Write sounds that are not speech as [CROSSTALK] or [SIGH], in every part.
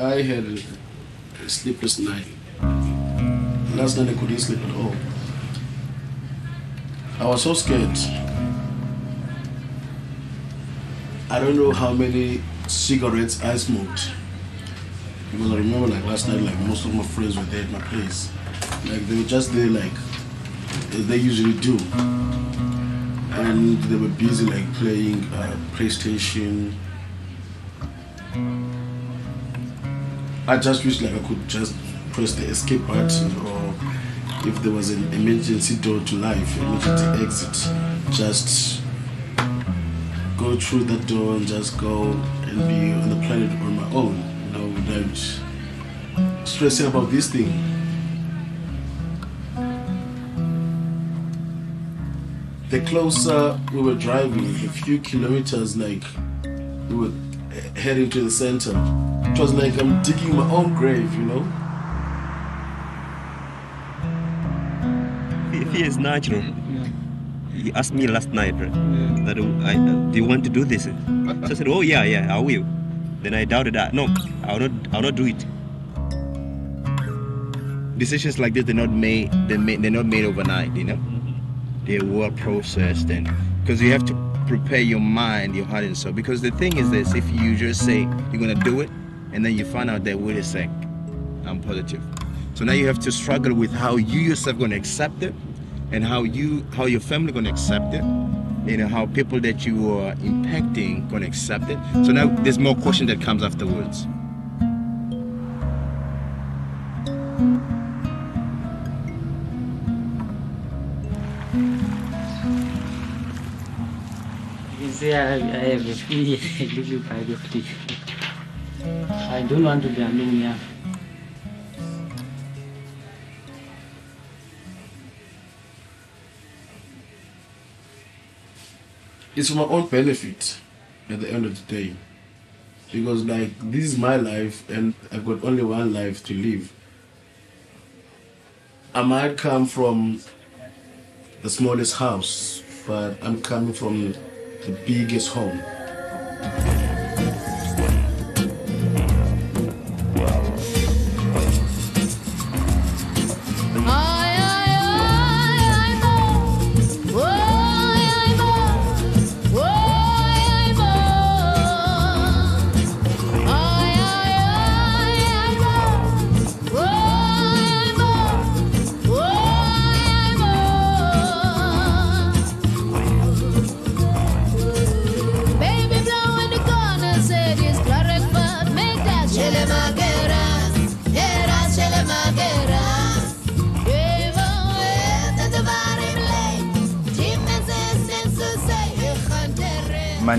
I had a sleepless night. Last night I couldn't sleep at all. I was so scared. I don't know how many cigarettes I smoked. Because I remember like last night, like most of my friends were there at my place. Like they were just there like as they usually do. And they were busy like playing uh, PlayStation. I just wish like I could just press the escape button or if there was an emergency door to life, emergency exit, just go through that door and just go and be on the planet on my own, you know, without stressing about this thing. The closer we were driving, a few kilometers, like we were heading to the center, it was like I'm digging my own grave, you know. Fear is natural. He asked me last night right, that I, uh, do you want to do this? So I said, oh yeah, yeah, I will. Then I doubted that. No, I'll not. I'll not do it. Decisions like this, they're not made. They're, made, they're not made overnight. You know, mm-hmm. they're well processed, and because you have to prepare your mind, your heart, and soul. Because the thing is this: if you just say you're gonna do it, and then you find out that wait a sec, I'm positive. So now you have to struggle with how you yourself gonna accept it, and how you, how your family gonna accept it, you know, how people that you are impacting gonna accept it. So now there's more question that comes afterwards. You can I, I have a bit of fear. I don't want to be alone here. it's for my own benefit at the end of the day. Because like this is my life and I've got only one life to live. I might come from the smallest house, but I'm coming from the biggest home.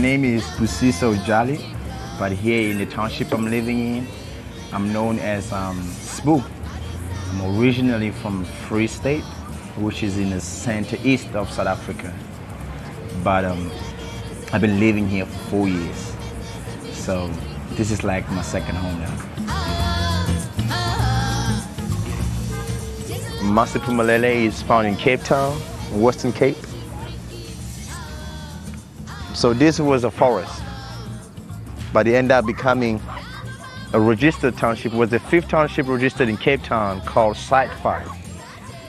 Name is Busiso Jali, but here in the township I'm living in, I'm known as um, Spook. I'm originally from Free State, which is in the center east of South Africa. But um, I've been living here for four years. So this is like my second home now. Masiphumelele is found in Cape Town, Western Cape. So this was a forest, but it ended up becoming a registered township. It was the fifth township registered in Cape Town called Site 5.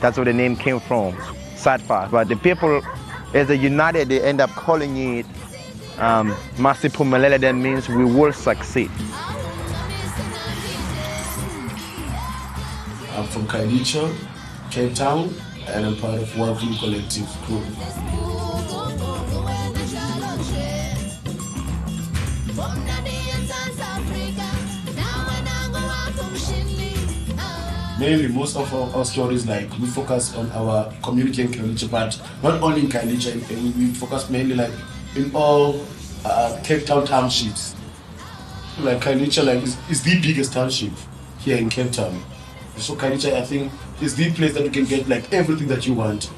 That's where the name came from, Site 5. But the people, as they united, they end up calling it um, Masiphumelele. That means we will succeed. I'm from Khayelitsha, Cape Town, and I'm part of Wavin Collective Crew. Mainly, most of our, our stories, like we focus on our community in Khayelitsha, but not only in Khayelitsha, we, we focus mainly like in all uh, Cape Town townships. Like Khayelitsha, like is, is the biggest township here in Cape Town. So Khayelitsha, I think, is the place that you can get like everything that you want.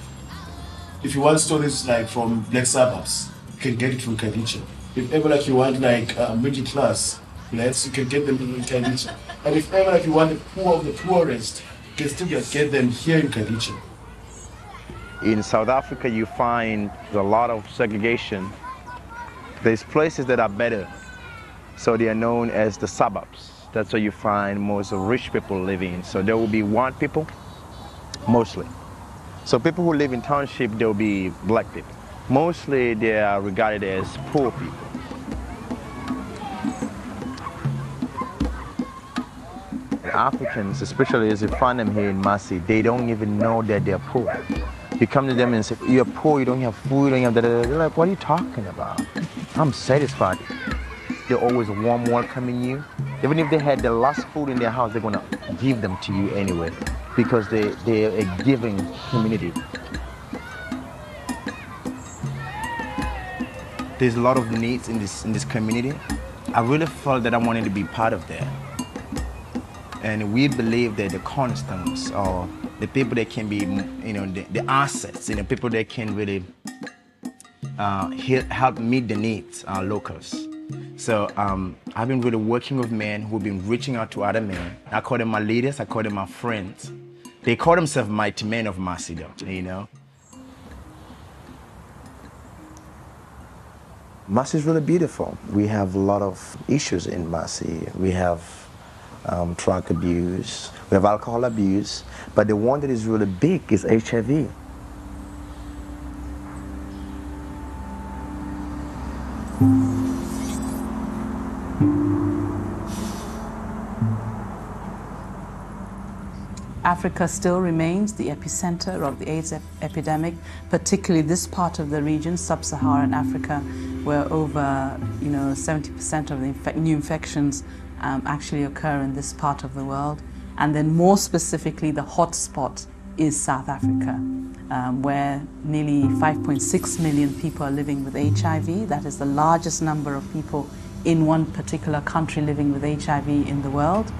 If you want stories like from black suburbs, you can get it from Khayelitsha. If ever like you want like uh, middle class, let's you can get them in Khayelitsha. And if ever you want the poor of the poorest, you can still get, get them here in Khayelitsha. In South Africa, you find a lot of segregation. There's places that are better, so they are known as the suburbs. That's where you find most of rich people living. So there will be white people, mostly. So people who live in township, there will be black people. Mostly they are regarded as poor people. Africans, especially as you find them here in Masi, they don't even know that they're poor. You come to them and say, you're poor, you don't have food, you don't have da, da, da. They're like, what are you talking about? I'm satisfied. They're always warm welcoming you. Even if they had the last food in their house, they're gonna give them to you anyway because they, they're a giving community. There's a lot of needs in this in this community. I really felt that I wanted to be part of that. And we believe that the cornerstones or the people that can be, you know, the, the assets, you know, people that can really uh, help meet the needs are locals. So um, I've been really working with men who've been reaching out to other men. I call them my leaders, I call them my friends. They call themselves mighty men of Macedon, you know. Masi is really beautiful. We have a lot of issues in Masi. We have um, drug abuse, we have alcohol abuse, but the one that is really big is HIV. Africa still remains the epicenter of the AIDS ep- epidemic, particularly this part of the region, sub-Saharan Africa, where over you know 70% of the infe- new infections um, actually occur in this part of the world. And then more specifically, the hotspot is South Africa, um, where nearly 5.6 million people are living with HIV. That is the largest number of people in one particular country living with HIV in the world.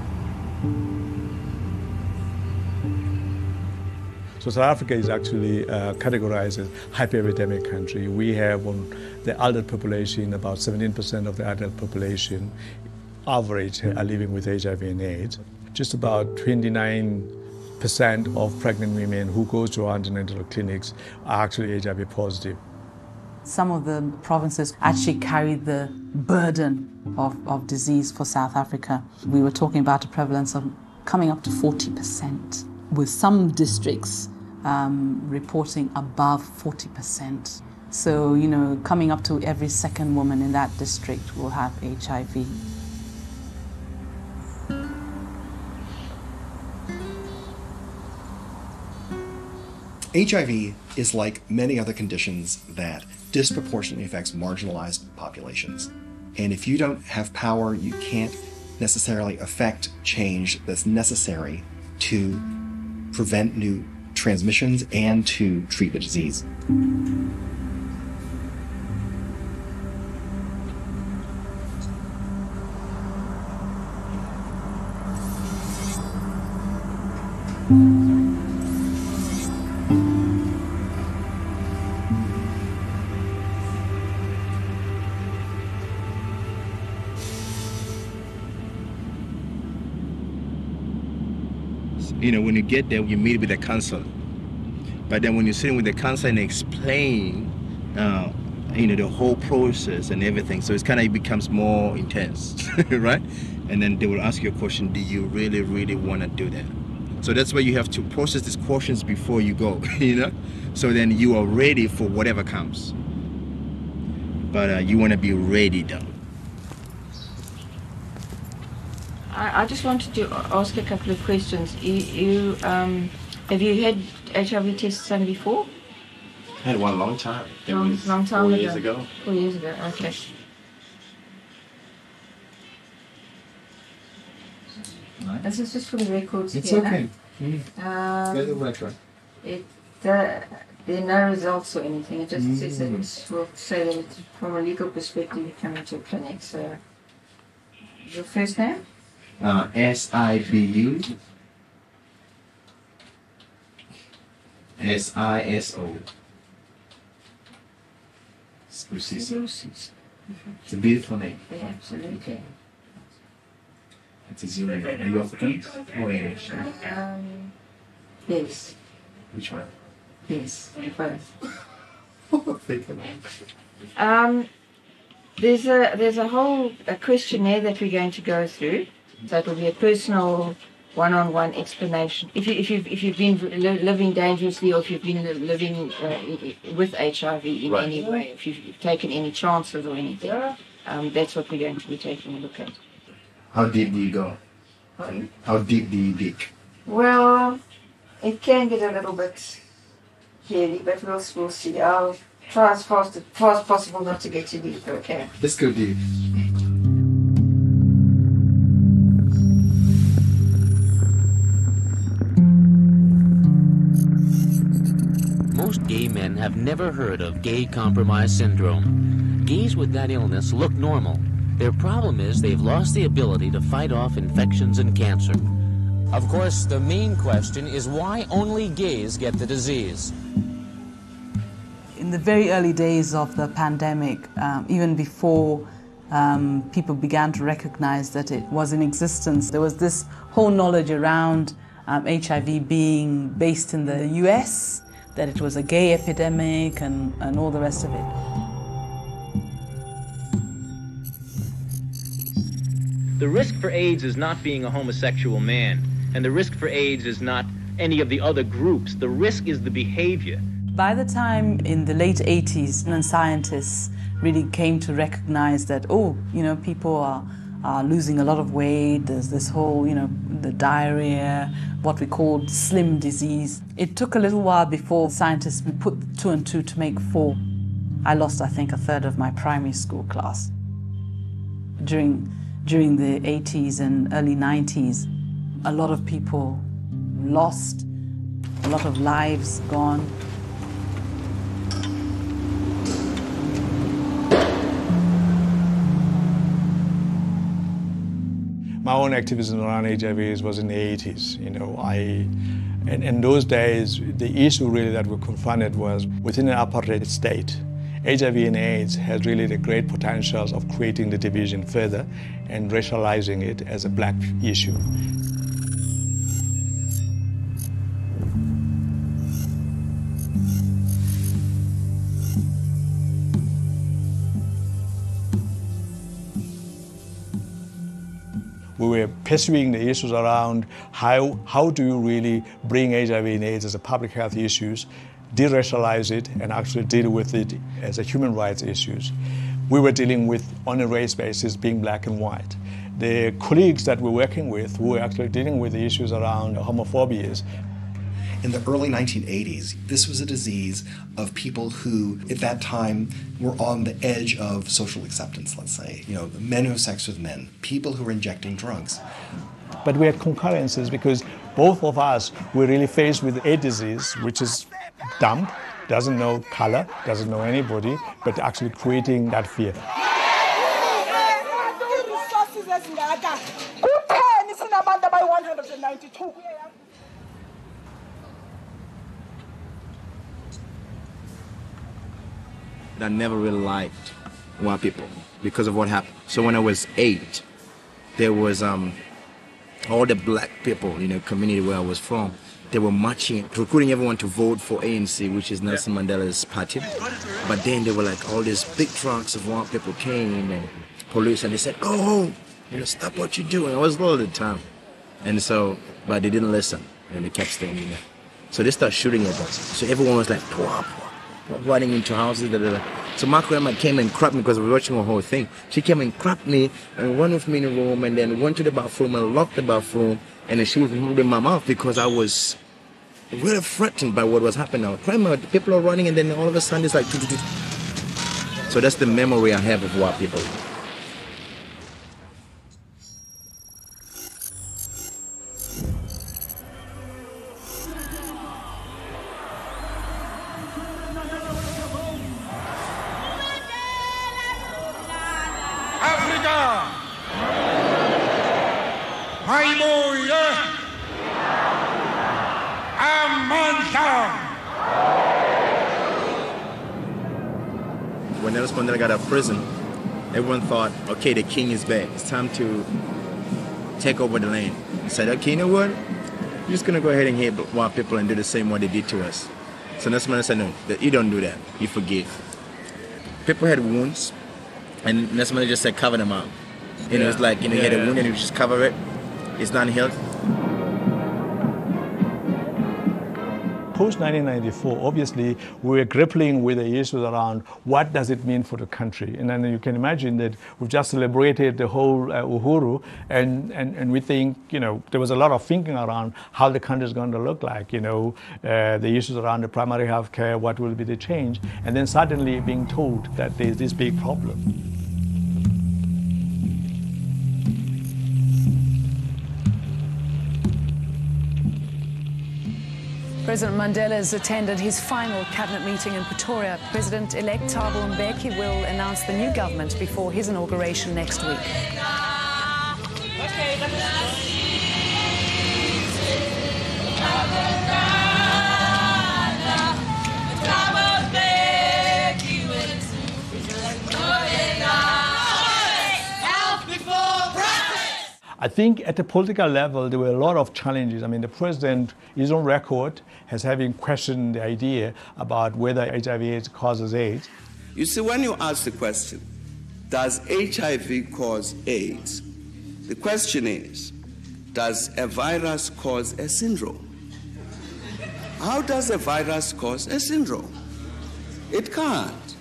So South Africa is actually uh, categorized as hyper-epidemic country. We have on the adult population, about 17% of the adult population average are living with HIV and AIDS. Just about 29% of pregnant women who go to antenatal clinics are actually HIV positive. some of the provinces actually carry the burden of, of disease for South Africa. We were talking about a prevalence of coming up to 40%, with some districts um, reporting above 40%. So, you know, coming up to every second woman in that district will have HIV. HIV is like many other conditions that disproportionately affects marginalized populations. And if you don't have power, you can't necessarily affect change that's necessary to prevent new transmissions and to treat the disease. You know, when you get there, you meet with the counselor. But then when you're sitting with the counselor and explain, uh, you know, the whole process and everything, so it's kind of it becomes more intense, [LAUGHS] right? And then they will ask you a question: Do you really, really want to do that? So that's why you have to process these questions before you go, [LAUGHS] you know. So then you are ready for whatever comes. But uh, you want to be ready, though. I, I just wanted to ask a couple of questions. You, you um, have you had HIV tests done before? I had one long time. It long, was long time four ago. years ago. Four years ago. Okay. This is just for the records It's here. okay. Um, Get the record. it, uh, there are no results or anything. It just says that Mm. it's, will say that from a legal perspective you come into a clinic. So, your first name? Uh, S I B U S I S O. Scusi. It's a beautiful name. Yeah, absolutely. It's a zero. Are you Afrikaans or English? Um, yes, Which one? yes, both. [LAUGHS] Think about Um, there's a there's a whole a questionnaire that we're going to go through. So it will be a personal, one-on-one explanation. If you if you if you've been li- living dangerously, or if you've been li- living uh, i- i- with HIV in Right. any way, if you've taken any chances or anything, um, that's what we're going to be taking a look at. How deep do you go? How deep do you dig? Well, it can get a little bit hairy, but we'll, we'll see. I'll try as fast as fast as possible not to get too deep. Okay. Let's go deep. Most gay men have never heard of gay compromise syndrome. Gays with that illness look normal. Their problem is they've lost the ability to fight off infections and cancer. Of course, the main question is why only gays get the disease. In the very early days of the pandemic, um, even before um, people began to recognize that it was in existence, there was this whole knowledge around um, HIV being based in the US, that it was a gay epidemic, and, and all the rest of it. The risk for AIDS is not being a homosexual man, and the risk for AIDS is not any of the other groups. The risk is the behavior. By the time in the late 80s, and scientists really came to recognize that, oh, you know, people are, are losing a lot of weight, there's this whole, you know, the diarrhea, what we called slim disease. It took a little while before scientists put two and two to make four. I lost, I think, a third of my primary school class. During, during the 80s and early 90s, a lot of people lost, a lot of lives gone. My own activism around HIV was in the 80s. You know, I, and in those days, the issue really that we confronted was within an apartheid state. HIV and AIDS has really the great potentials of creating the division further and racializing it as a black issue. Pursuing the issues around how, how do you really bring HIV and AIDS as a public health issues, de-racialize it, and actually deal with it as a human rights issues. We were dealing with on a race basis, being black and white. The colleagues that we're working with who were actually dealing with the issues around homophobia In the early 1980s, this was a disease of people who, at that time, were on the edge of social acceptance, let's say. You know, men who have sex with men, people who are injecting drugs. But we had concurrences because both of us were really faced with a disease, which is dumb, doesn't know color, doesn't know anybody, but actually creating that fear. Kutheni sinabantu abayi-192 I never really liked white people because of what happened. So when I was eight, there was um, all the black people, in the community where I was from. They were marching, recruiting everyone to vote for ANC, which is Nelson Mandela's party. But then there were like all these big trucks of white people came and police, and they said, "Go home, you know, stop what you're doing." I was little at the time, and so, but they didn't listen, and they kept staying there. So they started shooting at us. So everyone was like, "Pwah, pwah," running into houses. Da, da, da. So grandma came and grabbed me because we were watching the whole thing. She came and grabbed me and went with me in the room and then went to the bathroom and locked the bathroom. And then she was holding my mouth because I was really frightened by what was happening. I people are running and then all of a sudden it's like... [TSK] So that's the memory I have of white people. okay, the king is back. It's time to take over the land. Said the okay, you know what? I'm just going to go ahead and hit white people and do the same what they did to us. So next man said, no, you don't do that. You forgive. People had wounds, and next man just said, cover them up. You yeah. know, it's like, you know, yeah. you had a wound and you just cover it. It's not healed. post-1994, obviously, we were grappling with the issues around what does it mean for the country. And then you can imagine that we've just celebrated the whole uh, Uhuru, and, and, and we think, you know, there was a lot of thinking around how the country is going to look like, you know, uh, the issues around the primary health care, what will be the change, and then suddenly being told that there's this big problem. President Mandela has attended his final cabinet meeting in Pretoria. President-elect Thabo Mbeki will announce the new government before his inauguration next week. I think at the political level, there were a lot of challenges. I mean, the president is on record as having questioned the idea about whether HIV AIDS causes AIDS. You see, when you ask the question, does HIV cause AIDS? The question is, does a virus cause a syndrome? How does a virus cause a syndrome? It can't.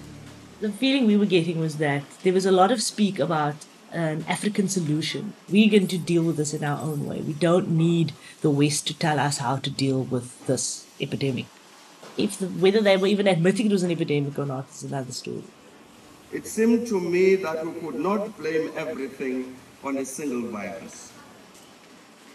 The feeling we were getting was that there was a lot of speak about an African solution. We're going to deal with this in our own way. We don't need the West to tell us how to deal with this epidemic. If the, whether they were even admitting it was an epidemic or not is another story. It seemed to me that we could not blame everything on a single virus.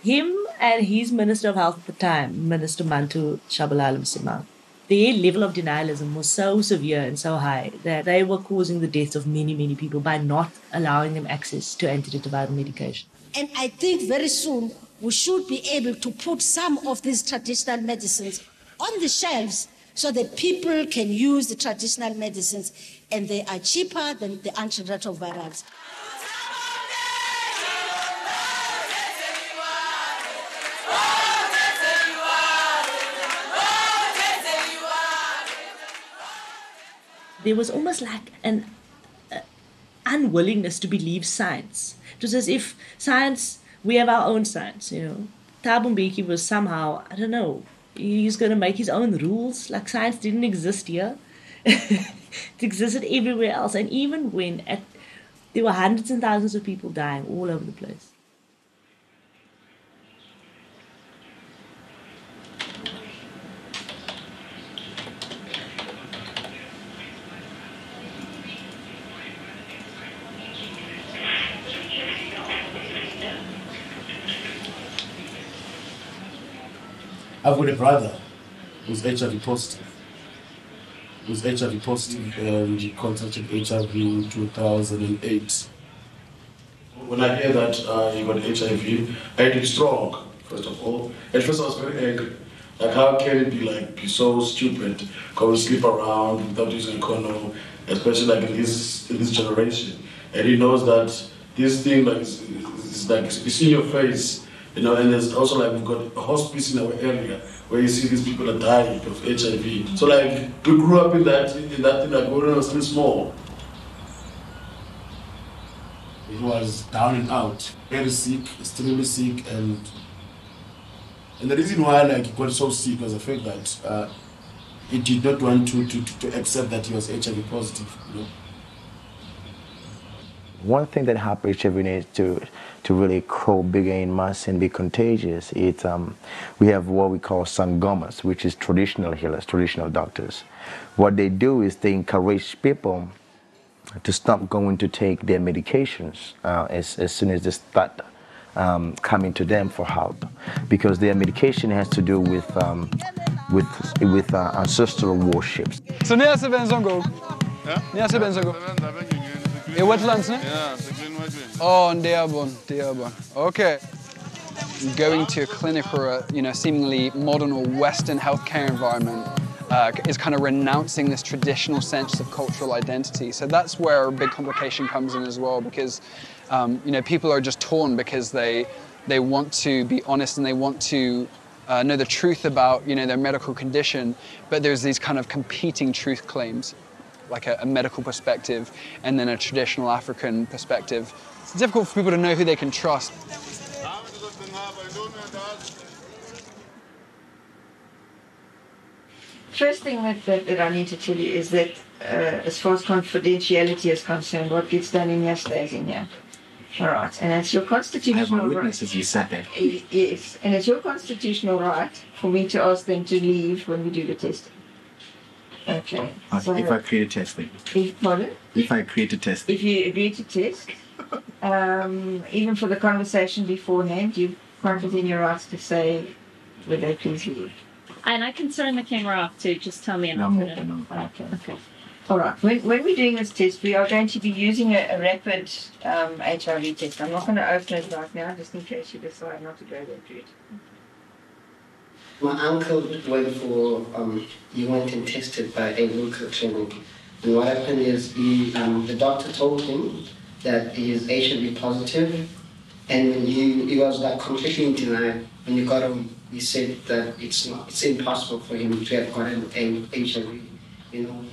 Him and his Minister of Health at the time, Minister Manto Tshabalala Msimang, their level of denialism was so severe and so high that they were causing the deaths of many, many people by not allowing them access to antiretroviral medication. And I think very soon we should be able to put some of these traditional medicines on the shelves so that people can use the traditional medicines and they are cheaper than the antiretrovirals. There was almost like an uh, unwillingness to believe science. It was as if science, we have our own science, you know. Thabo Mbeki was somehow, I don't know, he's going to make his own rules. Like science didn't exist here. [LAUGHS] it existed everywhere else. And even when at, there were hundreds and thousands of people dying all over the place. I've got a brother who's HIV positive. Who's HIV positive and he contracted HIV in 2008. When I hear that uh, he got HIV, I did strong, first of all. At first I was very angry. Like how can it be like be so stupid, go and sleep around without using a condom, especially like in this in this generation. And he knows that this thing like is, is like it's in your face you know, and there's also like we've got a hospice in our area where you see these people are dying of HIV. So like we grew up in that in that thing like when I was still small. He was down and out, very sick, extremely sick, and and the reason why like he got so sick was the fact that uh, he did not want to, to, to accept that he was HIV positive. You know. One thing that helped HIV needs to to really grow bigger in mass and be contagious, it's um, we have what we call sangomas, which is traditional healers, traditional doctors. What they do is they encourage people to stop going to take their medications uh, as, as soon as they start um, coming to them for help, because their medication has to do with um, with with uh, ancestral worships. Så ni har sett Benzongo? Ja. Ni har sett Benzongo? I wetlands, ne? Yeah, Oh, Ndiabon, Ndiabon. Okay. Going to a clinic or a you know seemingly modern or Western healthcare environment uh, is kind of renouncing this traditional sense of cultural identity. So that's where a big complication comes in as well, because um, you know people are just torn because they they want to be honest and they want to uh, know the truth about you know their medical condition, but there's these kind of competing truth claims, like a, a medical perspective and then a traditional African perspective. It's difficult for people to know who they can trust. First thing that, that, that I need to tell you is that uh, as far as confidentiality is concerned, what gets done in here stays in here. All right, and it's your constitutional right. Witnesses, you said that. Yes, and it's your constitutional right for me to ask them to leave when we do the testing. Okay. Okay, if I create a testing. If, pardon? If I create a testing. If you agree to test, um, even for the conversation beforehand, you've granted in your rights to say, would they please leave? And I can turn the camera off too. Just tell me and I'll put it on. Okay. okay. All right. When, when we're doing this test, we are going to be using a, a rapid um, HIV test. I'm not going to open it right now, just in case you decide not to go that route. My uncle went for, um, he went and tested by a local clinic. And what happened is he, um, the doctor told him that he is HIV positive, and he, he was like completely in denial. When he got home, he said that it's not, it's impossible for him to have gotten HIV, you know.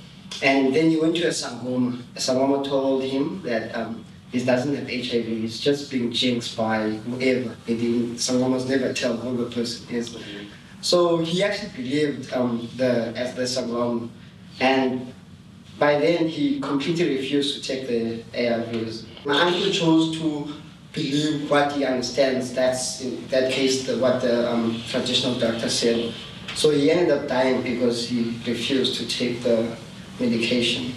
And then he went to a Sangoma. A Sangoma told him that um, he doesn't have HIV, he's just being jinxed by whoever. He didn't, Sangomas never tell who the person is. So he actually believed um, the as the Sangoma, and by then he completely refused to take the ARVs. My uncle chose to believe what he understands. That's in that case the, what the um, traditional doctor said. So he ended up dying because he refused to take the medication.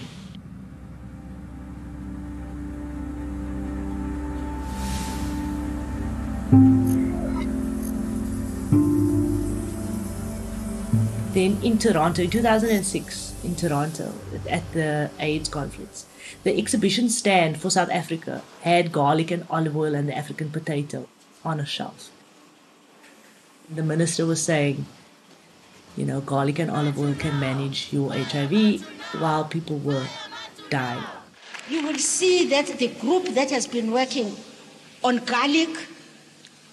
In Toronto, in 2006, in Toronto, at the AIDS conference, the exhibition stand for South Africa had garlic and olive oil and the African potato on a shelf. The minister was saying, you know, garlic and olive oil can manage your HIV while people were dying. You will see that the group that has been working on garlic,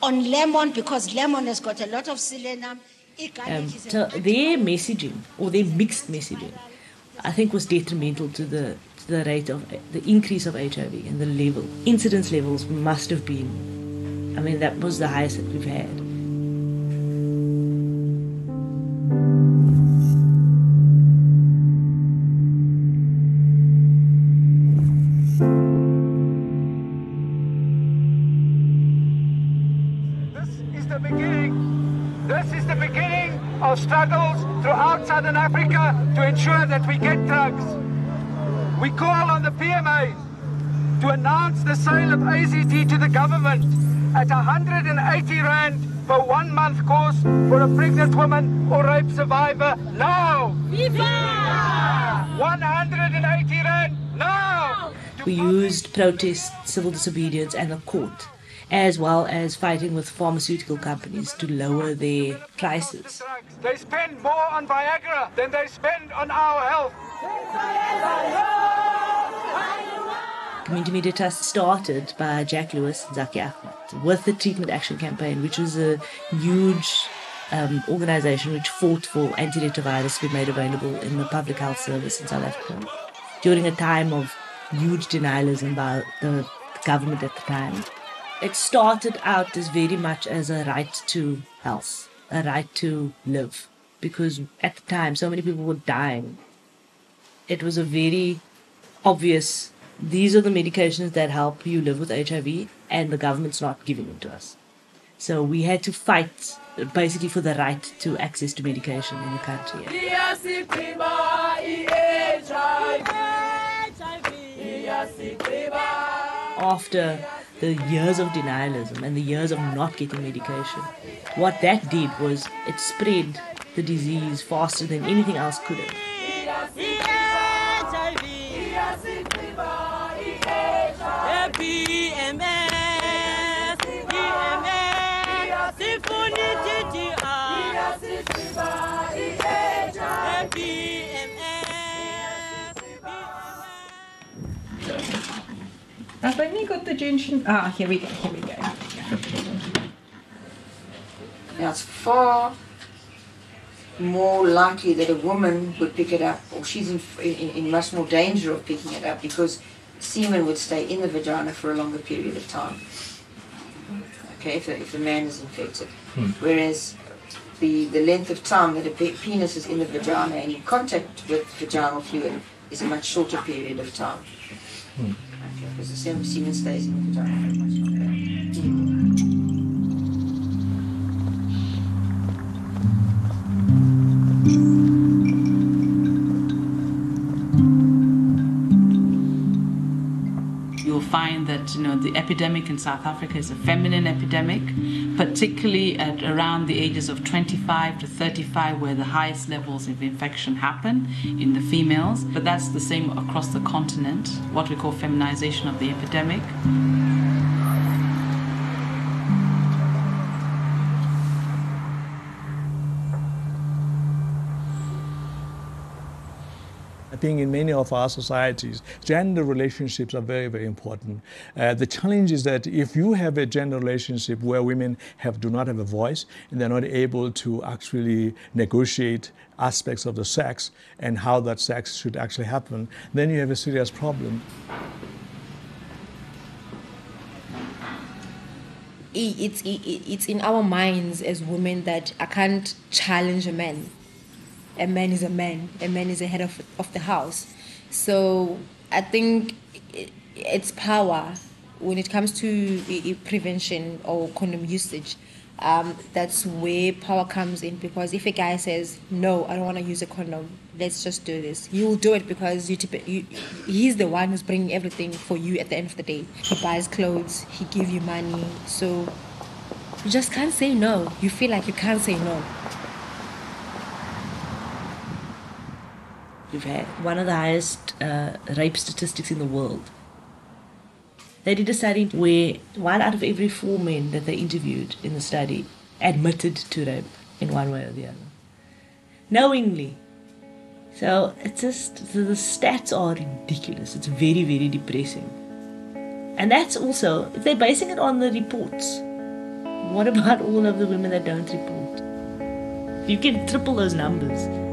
on lemon, because lemon has got a lot of selenium. Um, their messaging or their mixed messaging, I think, was detrimental to the to the rate of the increase of HIV and the level incidence levels must have been. I mean, that was the highest that we've had. Government at 180 rand for one month course for a pregnant woman or rape survivor now. 180 rand now. We used protest, civil disobedience, and the court, as well as fighting with pharmaceutical companies to lower their prices. They spend more on Viagra than they spend on our health. Community Media Trust started by Jack Lewis and Zackie Achmat with the Treatment Action Campaign, which was a huge um, organization which fought for antiretrovirus to be made available in the public health service in South Africa during a time of huge denialism by the government at the time. It started out as very much as a right to health, a right to live, because at the time so many people were dying. It was a very obvious these are the medications that help you live with HIV, and the government's not giving them to us. So we had to fight basically for the right to access to medication in the country. After the years of denialism and the years of not getting medication, what that did was it spread the disease faster than anything else could have. Have I only got the gentian? Ah, here we go, here we go. Now it's far more likely that a woman would pick it up, or she's in, in, in much more danger of picking it up because semen would stay in the vagina for a longer period of time. Okay, if the, if the man is infected. Hmm. Whereas the, the length of time that a pe- penis is in the vagina and in contact with vaginal fluid is a much shorter period of time. Hmm. Because the same semen stays in the vagina for much find that you know the epidemic in South Africa is a feminine epidemic, particularly at around the ages of 25 to 35, where the highest levels of infection happen in the females. But that's the same across the continent. What we call feminization of the epidemic. In many of our societies, gender relationships are very, very important. Uh, the challenge is that if you have a gender relationship where women have, do not have a voice and they're not able to actually negotiate aspects of the sex and how that sex should actually happen, then you have a serious problem. it's it's in our minds as women that I can't challenge a man. A man is a man. A man is the head of of the house. So I think i- it's power when it comes to prevention or condom usage. Um, that's where power comes in because if a guy says no, I don't want to use a condom, let's just do this. you will do it because you, you, he's the one who's bringing everything for you at the end of the day. He buys clothes, he gives you money, so you just can't say no. You feel like you can't say no. We've had one of the highest uh, rape statistics in the world. They did a study where one out of every four men that they interviewed in the study admitted to rape in one way or the other, knowingly. So it's just the the stats are ridiculous. It's very very depressing, and that's also if they're basing it on the reports. What about all of the women that don't report? You can triple those numbers.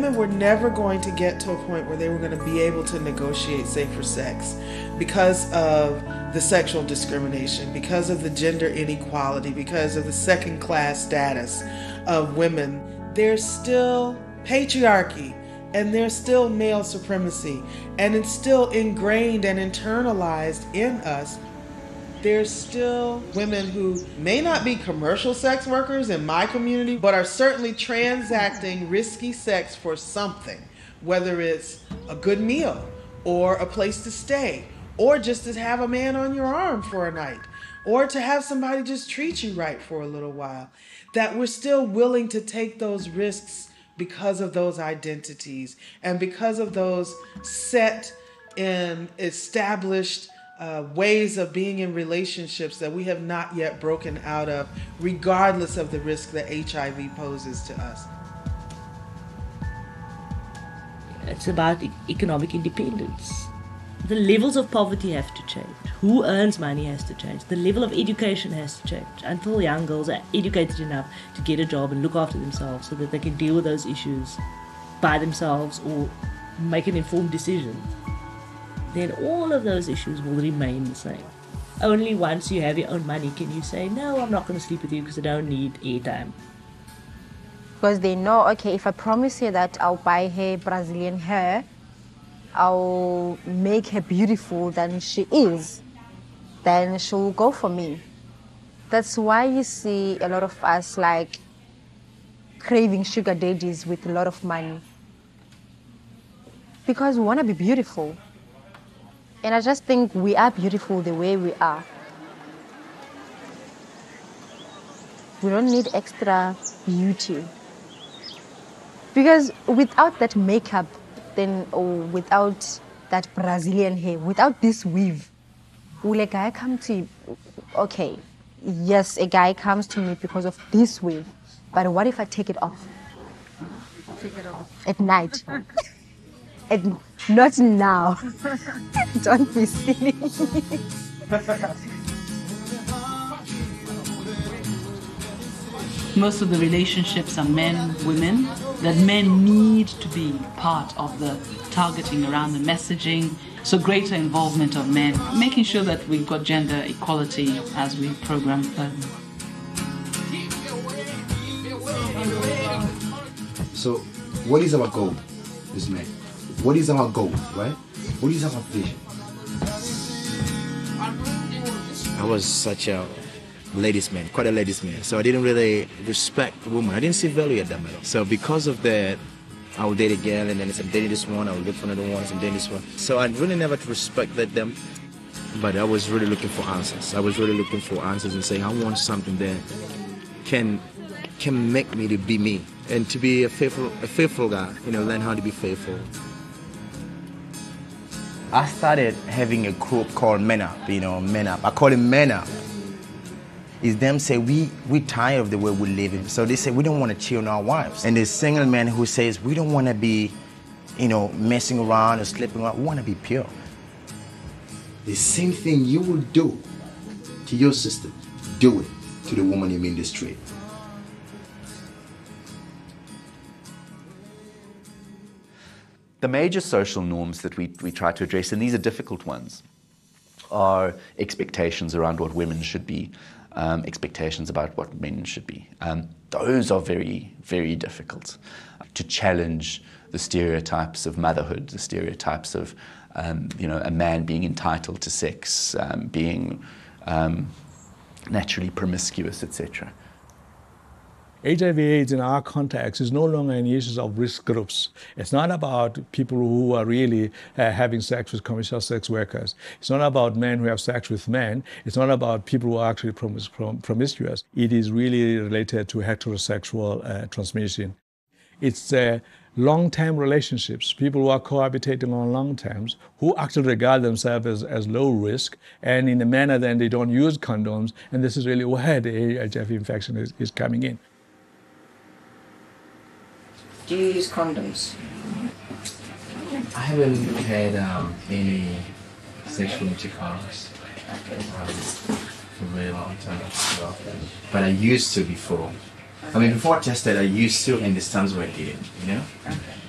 Women were never going to get to a point where they were going to be able to negotiate safer sex because of the sexual discrimination, because of the gender inequality, because of the second class status of women. There's still patriarchy and there's still male supremacy, and it's still ingrained and internalized in us there's still women who may not be commercial sex workers in my community, but are certainly transacting risky sex for something, whether it's a good meal or a place to stay, or just to have a man on your arm for a night, or to have somebody just treat you right for a little while. That we're still willing to take those risks because of those identities and because of those set and established uh, ways of being in relationships that we have not yet broken out of, regardless of the risk that HIV poses to us. It's about economic independence. The levels of poverty have to change. Who earns money has to change. The level of education has to change until young girls are educated enough to get a job and look after themselves so that they can deal with those issues by themselves or make an informed decision. Then all of those issues will remain the same. Only once you have your own money can you say, No, I'm not going to sleep with you because I don't need airtime. because they know okay if i promise her that i'll buy her brazilian hair i'll make her beautiful than she is then she'll go for me that's why you see a lot of us like craving sugar daddies with a lot of money because we want to be beautiful And I just think we are beautiful the way we are. We don't need extra beauty. Because without that makeup, then or without that Brazilian hair, without this weave, will a guy come to you? Okay, yes, a guy comes to me because of this weave. But what if I take it off Take it off. at night? [LAUGHS] At, not now. [LAUGHS] Don't be silly. Most of the relationships are men, women, that men need to be part of the targeting around the messaging. So greater involvement of men, making sure that we've got gender equality as we program further. So, what is our goal as men? What is our goal, right? What is our vision? I was such a ladies man, quite a ladies man. So I didn't really respect women. I didn't see value at them at all. So because of that, I would date a girl and then I'm dating this one, I would look for another one, I'm dating this one. So I really never respected them. But I was really looking for answers. I was really looking for answers and saying I want something that can can make me to be me and to be a faithful a faithful guy. You know, learn how to be faithful. I started having a group called Men Up, you know, Men Up. I call it Men Up. Is them say we we tired of the way we living. So they say we don't want to cheat on our wives. And there's single man who says we don't want to be, you know, messing around or sleeping around. We want to be pure. The same thing you will do to your sister, do it to the woman you meet in the street. The major social norms that we, we try to address, and these are difficult ones, are expectations around what women should be, um, expectations about what men should be. Um, those are very, very difficult to challenge the stereotypes of motherhood, the stereotypes of um, you know, a man being entitled to sex, um, being um, naturally promiscuous, etc. HIV AIDS in our context is no longer an issue of risk groups. It's not about people who are really uh, having sex with commercial sex workers. It's not about men who have sex with men. It's not about people who are actually promis- prom- promiscuous. It is really related to heterosexual uh, transmission. It's uh, long-term relationships, people who are cohabitating on long terms, who actually regard themselves as, as low risk, and in a manner then they don't use condoms, and this is really where the HIV infection is, is coming in. Do you use condoms? I haven't had um, any sexual intercourse um, for a very long time. So, but I used to before. I mean, before I tested, I used to, and this times where I didn't, you know?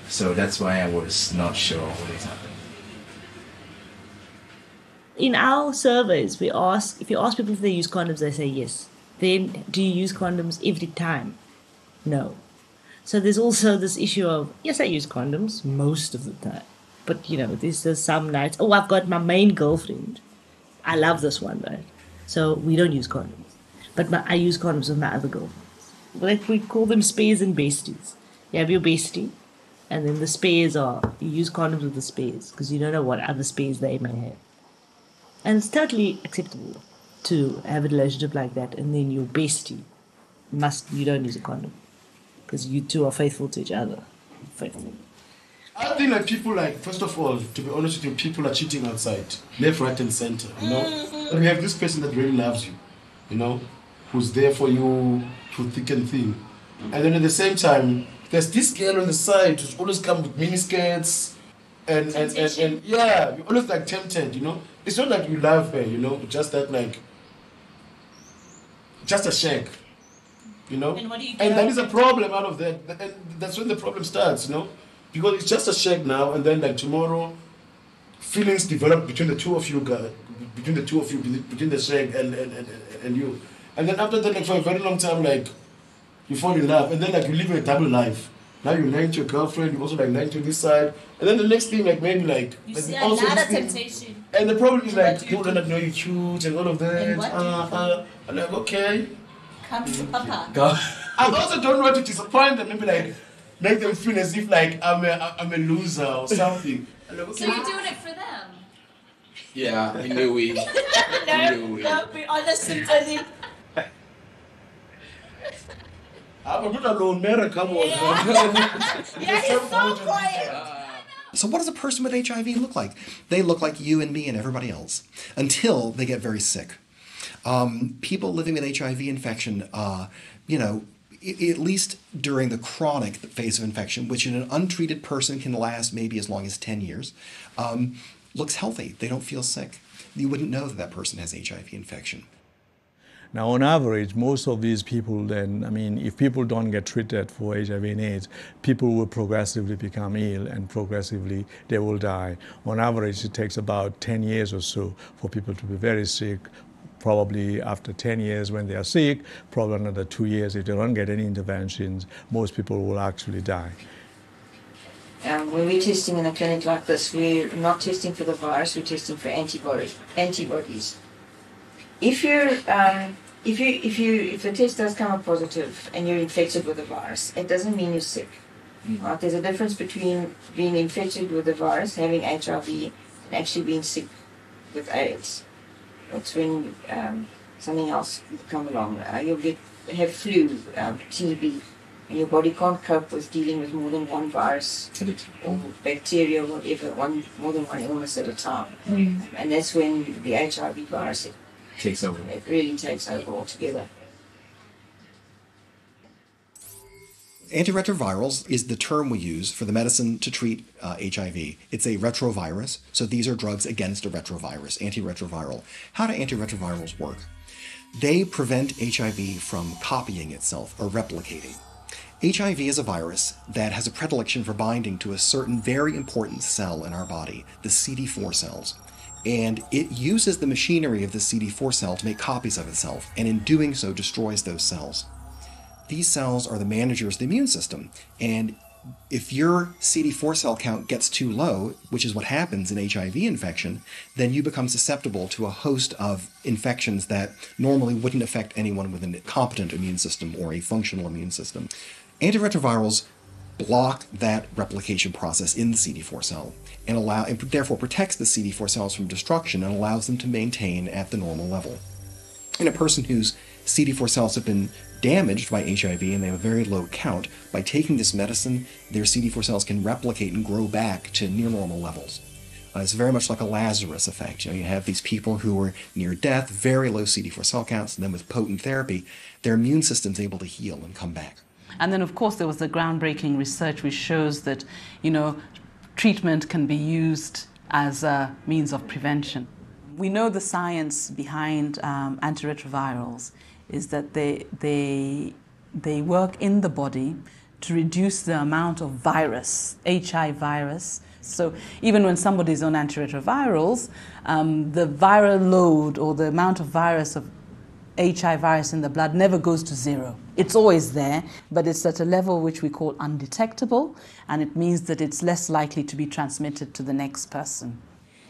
So that's why I was not sure what is happening. In our surveys, we ask if you ask people if they use condoms, they say yes. Then, do you use condoms every time? No. So there's also this issue of yes, I use condoms most of the time, but you know, there's, there's some nights. Oh, I've got my main girlfriend. I love this one, right? So we don't use condoms, but my, I use condoms with my other girlfriends. Like we call them spares and besties. You have your bestie, and then the spares are you use condoms with the spares because you don't know what other spares they may have, and it's totally acceptable to have a relationship like that, and then your bestie must you don't use a condom because you two are faithful to each other. Faithful. I think like people like first of all, to be honest with you, people are cheating outside, left, right, and center. You know, mm-hmm. and we have this person that really loves you, you know, who's there for you through thick and thin, and then at the same time, there's this girl on the side who's always come with mini skirts, and and, and and yeah, you're always like tempted. You know, it's not like you love her, you know, just that like, just a shake. You know, And what do you and that is a problem out of that, and that's when the problem starts. You know, because it's just a shake now, and then like tomorrow, feelings develop between the two of you guys, between the two of you, between the shake and and, and, and you, and then after that, like for a very long time, like you fall in love, and then like you live a double life. Now you're lying to your girlfriend, you also like lying to this side, and then the next thing, like maybe like You see also another this thing- temptation. and the problem is like you people do not know you're cute and all of that. And what do you uh, uh, I'm like, okay. Come to Papa. Go. I also don't want to disappoint them. Maybe like make them feel as if like I'm a I'm a loser or something. So you're doing it for them? Yeah, we knew we. [LAUGHS] no, no, be honest and tell him. Ah, but not alone, Mary, come on. Yeah, [LAUGHS] he's so quiet. So, what does a person with HIV look like? They look like you and me and everybody else until they get very sick. Um, people living with HIV infection, uh, you know, at least during the chronic phase of infection, which in an untreated person can last maybe as long as 10 years, um, looks healthy. They don't feel sick. You wouldn't know that that person has HIV infection. Now, on average, most of these people then, I mean, if people don't get treated for HIV and AIDS, people will progressively become ill and progressively they will die. On average, it takes about 10 years or so for people to be very sick. Probably after 10 years when they are sick, probably another two years, if they don't get any interventions, most people will actually die. Um, when we're testing in a clinic like this, we're not testing for the virus, we're testing for antibodies. Antibodies. If you're, um, if you, if you, if the test does come up positive and you're infected with the virus, it doesn't mean you're sick. Right? There's a difference between being infected with the virus, having HIV, and actually being sick with AIDS. That's when um, something else will come along. Uh, you'll get have flu, um, TB, and your body can't cope with dealing with more than one virus or bacteria or whatever, one more than one illness at a time. Mm. And that's when the HIV virus it, Takes over. it really takes over altogether. Antiretrovirals is the term we use for the medicine to treat uh, HIV. It's a retrovirus, so these are drugs against a retrovirus, antiretroviral. How do antiretrovirals work? They prevent HIV from copying itself or replicating. HIV is a virus that has a predilection for binding to a certain very important cell in our body, the CD4 cells. And it uses the machinery of the CD4 cell to make copies of itself, and in doing so, destroys those cells these cells are the managers of the immune system. And if your CD4 cell count gets too low, which is what happens in HIV infection, then you become susceptible to a host of infections that normally wouldn't affect anyone with a competent immune system or a functional immune system. Antiretrovirals block that replication process in the CD4 cell and allow and therefore protects the CD4 cells from destruction and allows them to maintain at the normal level. In a person whose CD4 cells have been damaged by HIV and they have a very low count, by taking this medicine, their CD4 cells can replicate and grow back to near normal levels. Uh, it's very much like a Lazarus effect. You know, you have these people who are near death, very low CD4 cell counts, and then with potent therapy, their immune system's able to heal and come back. And then, of course, there was the groundbreaking research which shows that, you know, treatment can be used as a means of prevention. We know the science behind um, antiretrovirals is that they, they, they work in the body to reduce the amount of virus, HI virus. So even when somebody's on antiretrovirals, um, the viral load or the amount of virus of HI virus in the blood never goes to zero. It's always there, but it's at a level which we call undetectable, and it means that it's less likely to be transmitted to the next person.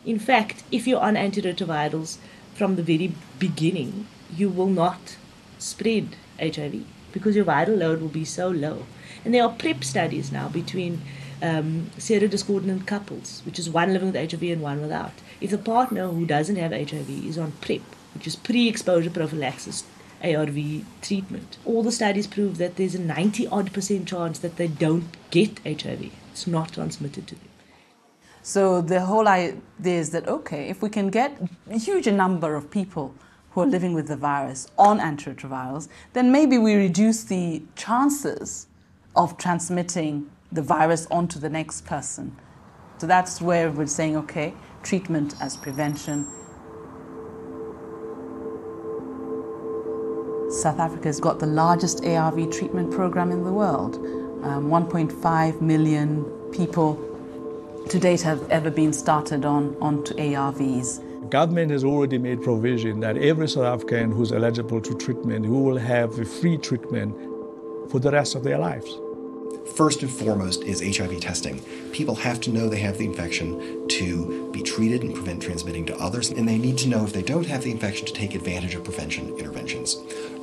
In fact, if you're on antiretrovirals from the very beginning, you will not spread HIV because your viral load will be so low. And there are PrEP studies now between um, serodiscordant couples, which is one living with HIV and one without. If the partner who doesn't have HIV is on PrEP, which is pre-exposure prophylaxis ARV treatment, all the studies prove that there's a 90 odd percent chance that they don't get HIV. It's not transmitted to them. So the whole idea is that, okay, if we can get a huge number of people are living with the virus on antiretrovirals, then maybe we reduce the chances of transmitting the virus onto the next person. So that's where we're saying, okay, treatment as prevention. South Africa's got the largest ARV treatment program in the world. Um, 1.5 million people to date have ever been started on onto ARVs. Government has already made provision that every South African who's eligible to treatment who will have a free treatment for the rest of their lives. First and foremost is HIV testing. People have to know they have the infection to be treated and prevent transmitting to others, and they need to know if they don't have the infection to take advantage of prevention interventions.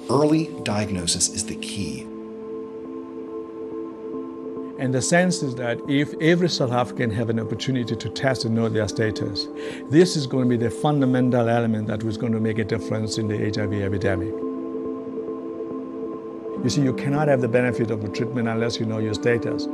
Early diagnosis is the key. And the sense is that if every South African have an opportunity to test and know their status, this is going to be the fundamental element that is going to make a difference in the HIV epidemic. You see, you cannot have the benefit of a treatment unless you know your status.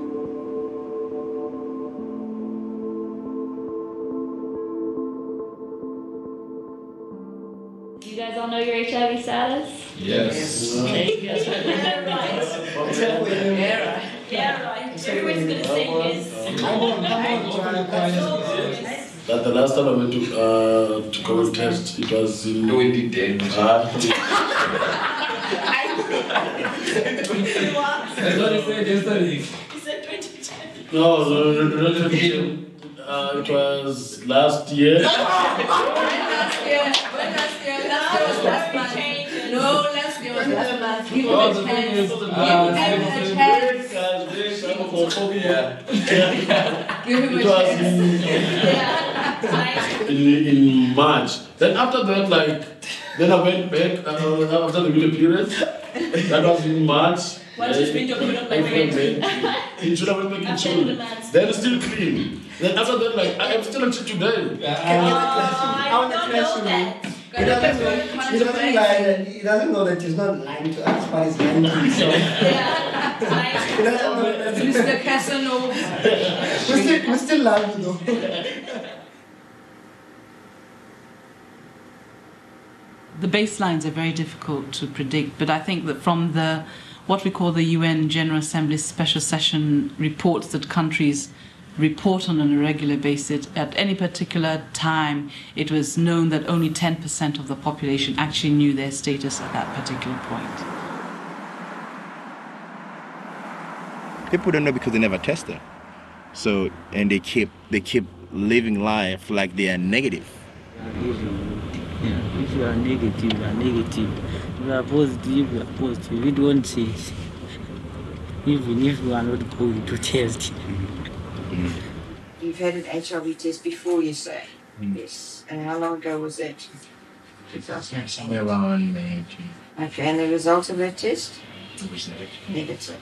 Last time I went to uh, to COVID test, it was in 2010. Uh, That's what he said yesterday. He said 2010. no, no, no, no, no, no, uh, it was last year. last [LAUGHS] year? When last year? Last year was last month. No, last year was last month. Give him No, a the thing chance. is, Give uh, him a chance. Give him a It was chance. in, in, in March. Then after that, like, then I went back uh, after the winter period. That was in March. Once it's winter period, like April, again. May. In June, I went back in June. Then still clean. Then after that, like, I am still actually today. I don't know that. He doesn't, know, he doesn't lie. He doesn't know that he's not lying to us, but he's lying to himself. He [LAUGHS] doesn't know that. Mr. Casanova. [LAUGHS] we still, we still love you though. [LAUGHS] The baselines are very difficult to predict, but I think that from the what we call the UN General Assembly special session reports that countries report on a regular basis, at any particular time, it was known that only 10% of the population actually knew their status at that particular point. People don't know because they never tested. So and they keep they keep living life like they are negative. Yeah, if you are negative, you are negative. If you are positive, you are positive. We don't change. Even if you are not going to test. You've had an HIV test before, you say? Mm. Yes. And how long ago was that? Somewhere around May, June. Okay, and the result of that test? It was negative. Negative.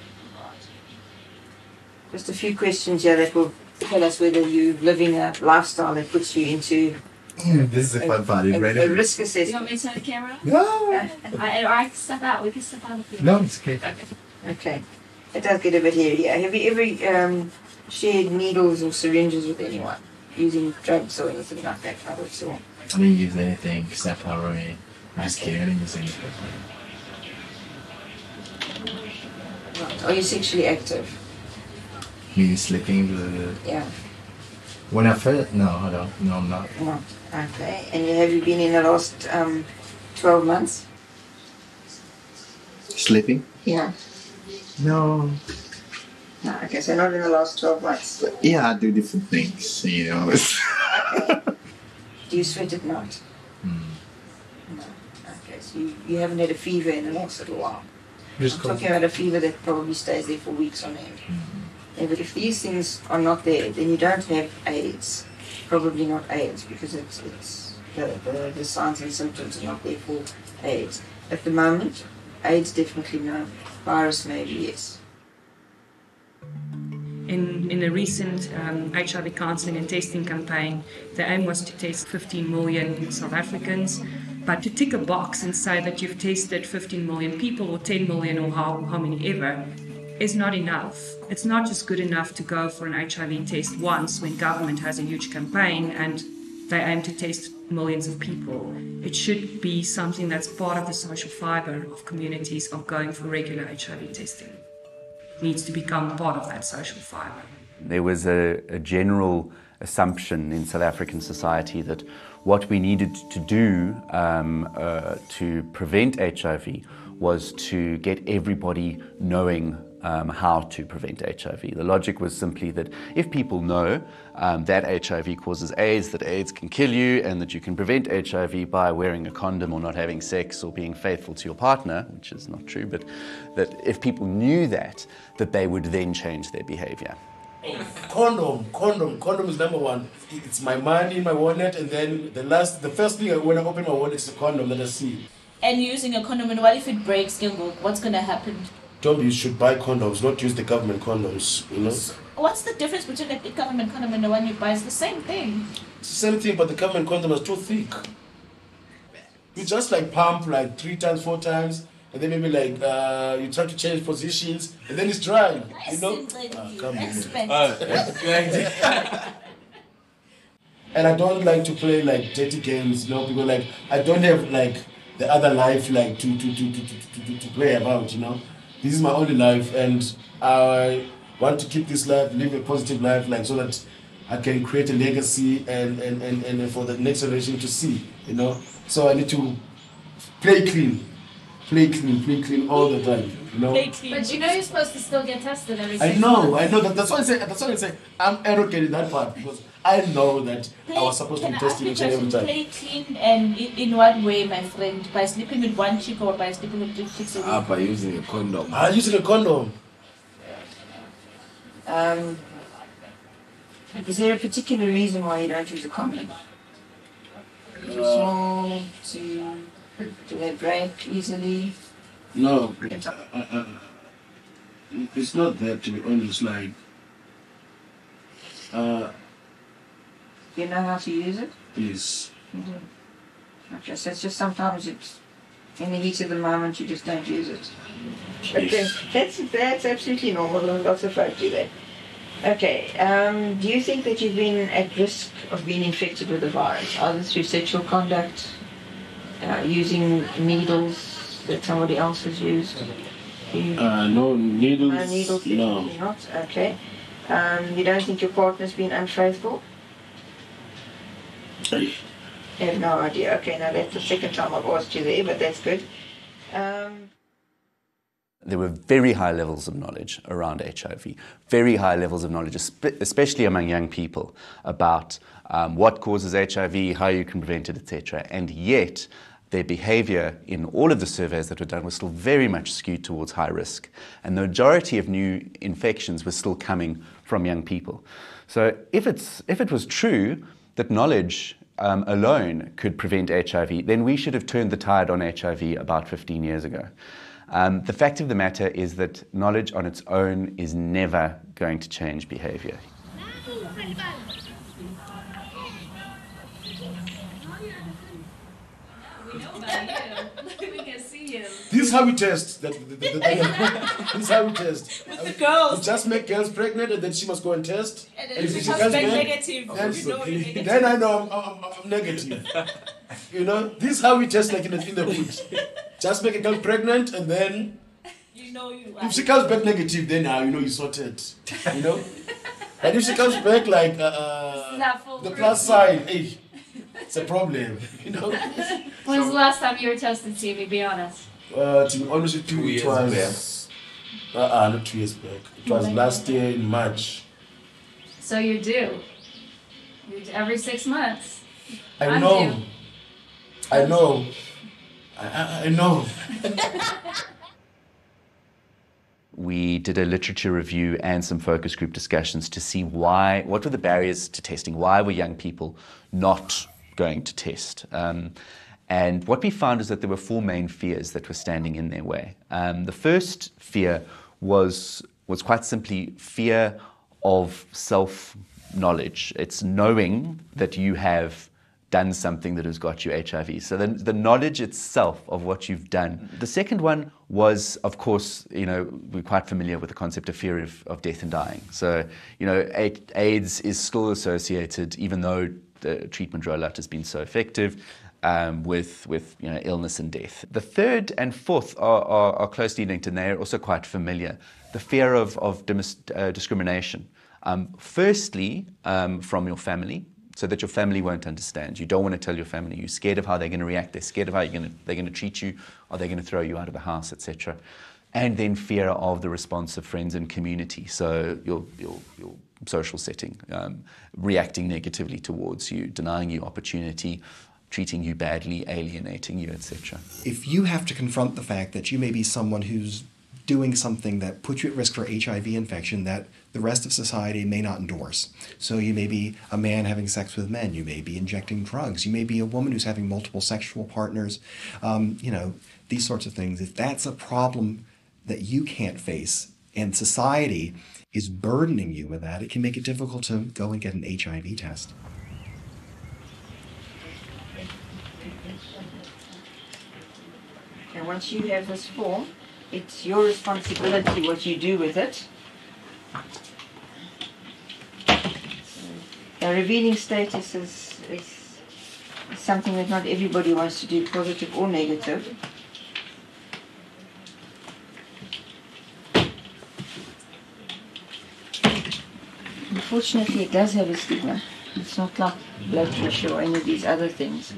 Just a few questions here that will tell us whether you're living a lifestyle that puts you into this is a fun part. a, Ready? a risk Do you want me to turn the camera? No. I, or I can step out. We can step out of here. No, it's okay. Okay. It does get a bit hairy. Yeah. Have you ever um, shared needles or syringes with anyone using drugs or anything like that? I would say. I didn't use anything except heroin. I was kidding. I didn't use anything. Right. Are you sexually active? Me sleeping the Yeah. When I first no, I don't. No, I'm not. Not. Okay. And you- have you been in the last um, 12 months? Sleeping? Yeah. No. No, okay, so not in the last 12 months. Yeah, I do different things, you know. [LAUGHS] Do you sweat at night? No. Okay, so you, you haven't had a fever in the last little while. Just I'm talking about a fever that probably stays there for weeks on end. Yeah, but if these things are not there, then you don't have AIDS. Probably not AIDS because it's, it's the, the, the signs and symptoms are not there for AIDS. At the moment, AIDS definitely no. Virus maybe yes. In, in a recent um, HIV counselling and testing campaign, the aim was to test 15 million South Africans. But to tick a box and say that you've tested 15 million people or 10 million or how, how many ever is not enough. It's not just good enough to go for an HIV test once when government has a huge campaign and they aim to test millions of people. It should be something that's part of the social fibre of communities of going for regular HIV testing It needs to become part of that social fibre. There was a, a general assumption in South African society that what we needed to do um, uh, to prevent HIV was to get everybody knowing um, how to prevent HIV. The logic was simply that if people know um, that HIV causes AIDS, that AIDS can kill you, and that you can prevent HIV by wearing a condom or not having sex or being faithful to your partner, which is not true, but that if people knew that, that they would then change their behavior. Condom, condom, condom is number one. It's my money in my wallet, and then the last, the first thing I, when I open my wallet is the condom that I see. And using a condom, and what if it breaks, Gilbert? What's going to happen? Told you should buy condoms, not use the government condoms. You know, it's What's the difference between the government condom and the one you buy? It's the same thing. It's the same thing, but the government condom is too thick. You just like pump like three times, four times, and then maybe like uh, you try to change positions, and then it's dry. You know, Ah, come on. [LAUGHS] and I don't like to play like dirty games, you know, because like I don't have like the other life like to to to to, to, to, to play about, you know. This is my only life and I want to keep this life, live a positive life, like so that I can create a legacy and, and, and, and for the next generation to see, you know. So I need to play clean. Play clean, play clean all the time. You know. But you know you're supposed to still get tested every I know, months. I know that that's why I say that's why I say I'm arrogant in that part because I know that I was supposed to Can be I ask you a each and every question? time. Play clean and in, in what way, my friend? By sleeping with one chick or by sleeping with two chicks a week? Ah, by using a condom. Ah, using a condom. Um, is there a particular reason why you don't use a condom? Too small, to do they break easily? No, uh, uh, it's not that to be honest. Like, uh, you know how to use it? is Mhm. Okay, so it's just sometimes it's in the heat of the moment you just don't use it. Okay, that's that's absolutely normal. and Lots of folk do that. Okay, um, do you think that you've been at risk of being infected with the virus, either through sexual conduct, uh, using needles that somebody else has used? Do you- uh, no needles. no needles, No. not. Okay. Um, you don't think your partner's been unfaithful? I have no idea. Okay, now that's the second time I've asked you there, but that's good. Um, there were very high levels of knowledge around HIV, very high levels of knowledge, especially among young people, about um, what causes HIV, how you can prevent it, etc. And yet, their behavior in all of the surveys that were done was still very much skewed towards high risk. And the majority of new infections were still coming from young people. So, if, it's, if it was true that knowledge um, alone could prevent HIV, then we should have turned the tide on HIV about 15 years ago. Um, the fact of the matter is that knowledge on its own is never going to change behavior. [LAUGHS] we can see you. This is how we test. That, that- that- that- [LAUGHS] [LAUGHS] this is how we test. With the girls. We just make girls pregnant and then she must go and test. And then if she comes back negative, then, you know negative. then I know I'm, I'm, I'm, I'm negative. you know, this is how we test like in the, in the hood. Just make a girl pregnant and then You know you if she comes back negative, then now you know you sorted. You know? and if she comes back like uh, uh, the plus sign, hey, it's a problem. [LAUGHS] You know? When's the last time you were tested, Stevie? Be honest. Uh, to be honest with you, Two it years was uh, uh, not two years back. It was Oh my last year in March. So you do. You're due every six months. I I'm know. due. I know. I, I, I know. [LAUGHS] We did a literature review and some focus group discussions to see why, what were the barriers to testing? Why were young people not going to test? Um, and what we found is that there were four main fears that were standing in their way. Um, the first fear was, was quite simply fear of self knowledge. It's knowing that you have done something that has got you HIV. So the, the knowledge itself of what you've done. The second one was, of course, you know, we're quite familiar with the concept of fear of, of death and dying. So, you know, AIDS is still associated, even though the treatment rollout has been so effective. Um, with with you know illness and death. The third and fourth are, are, are closely linked, and they are also quite familiar. The fear of of dimis- uh, discrimination. Um, firstly, um, from your family, so that your family won't understand. You don't want to tell your family. You're scared of how they're going to react. They're scared of how going to, they're going to treat you. Are they going to throw you out of the house, etc. And then fear of the response of friends and community. So your your your social setting, um, reacting negatively towards you, denying you opportunity, treating you badly, alienating you, etc. If you have to confront the fact that you may be someone who's doing something that puts you at risk for HIV infection that the rest of society may not endorse. So you may be a man having sex with men, you may be injecting drugs, you may be a woman who's having multiple sexual partners, um, you know, these sorts of things. If that's a problem that you can't face and society is burdening you with that, it can make it difficult to go and get an HIV test. And once you have this form, it's your responsibility what you do with it. Now, revealing status is, is something that not everybody wants to do, positive or negative. Unfortunately, it does have a stigma. It's not like blood pressure or any of these other things.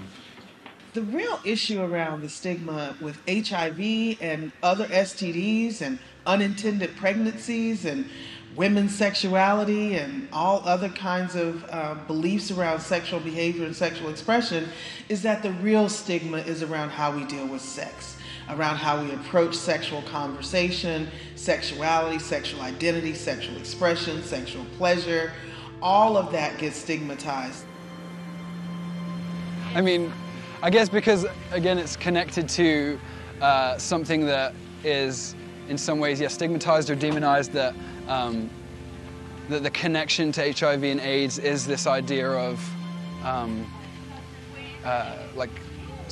The real issue around the stigma with HIV and other STDs and unintended pregnancies and women's sexuality and all other kinds of uh, beliefs around sexual behavior and sexual expression is that the real stigma is around how we deal with sex, around how we approach sexual conversation, sexuality, sexual identity, sexual expression, sexual pleasure. All of that gets stigmatized. I mean, I guess because, again, it's connected to uh, something that is, in some ways, yeah, stigmatized or demonized, that, um, that the connection to HIV and AIDS is this idea of, um, uh, like,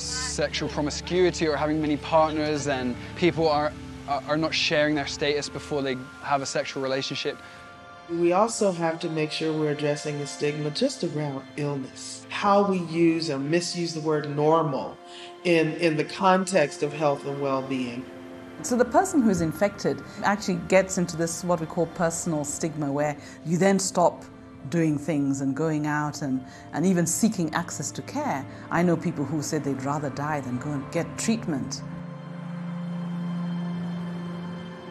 sexual promiscuity or having many partners, and people are, are not sharing their status before they have a sexual relationship. We also have to make sure we're addressing the stigma just around illness. How we use or misuse the word normal in, in the context of health and well being. So the person who's infected actually gets into this what we call personal stigma, where you then stop doing things and going out and, and even seeking access to care. I know people who said they'd rather die than go and get treatment.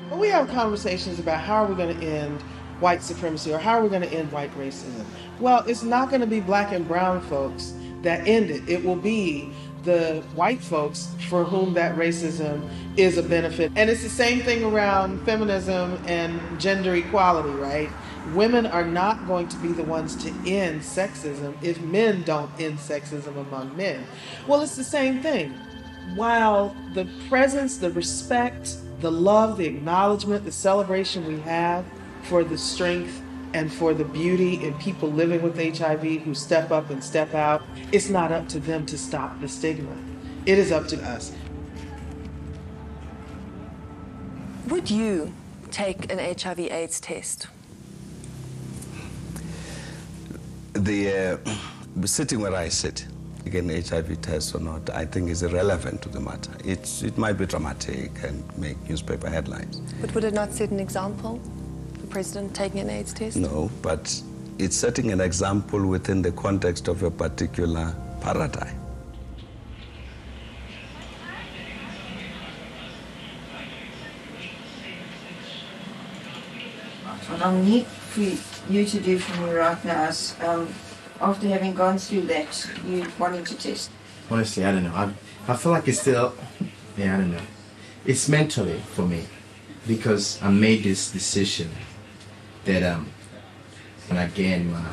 When we have conversations about how are we going to end white supremacy or how are we going to end white racism? Well, it's not going to be black and brown folks that end it. It will be the white folks for whom that racism is a benefit. And it's the same thing around feminism and gender equality, right? Women are not going to be the ones to end sexism if men don't end sexism among men. Well, it's the same thing. While the presence, the respect, the love, the acknowledgement, the celebration we have for the strength and for the beauty in people living with HIV who step up and step out, it's not up to them to stop the stigma. It is up to us. Would you take an HIV AIDS test? The uh, sitting where I sit, again, HIV test or not, I think is irrelevant to the matter. It's, it might be dramatic and make newspaper headlines. But would it not set an example? The president taking an AIDS test? No, but it's setting an example within the context of a particular paradigm. What I need for you to do for me right now is, um, after having gone through that, you wanting to test. Honestly, I don't know. I, I feel like it's still, yeah, I don't know. It's mentally for me because I made this decision that um, when I get my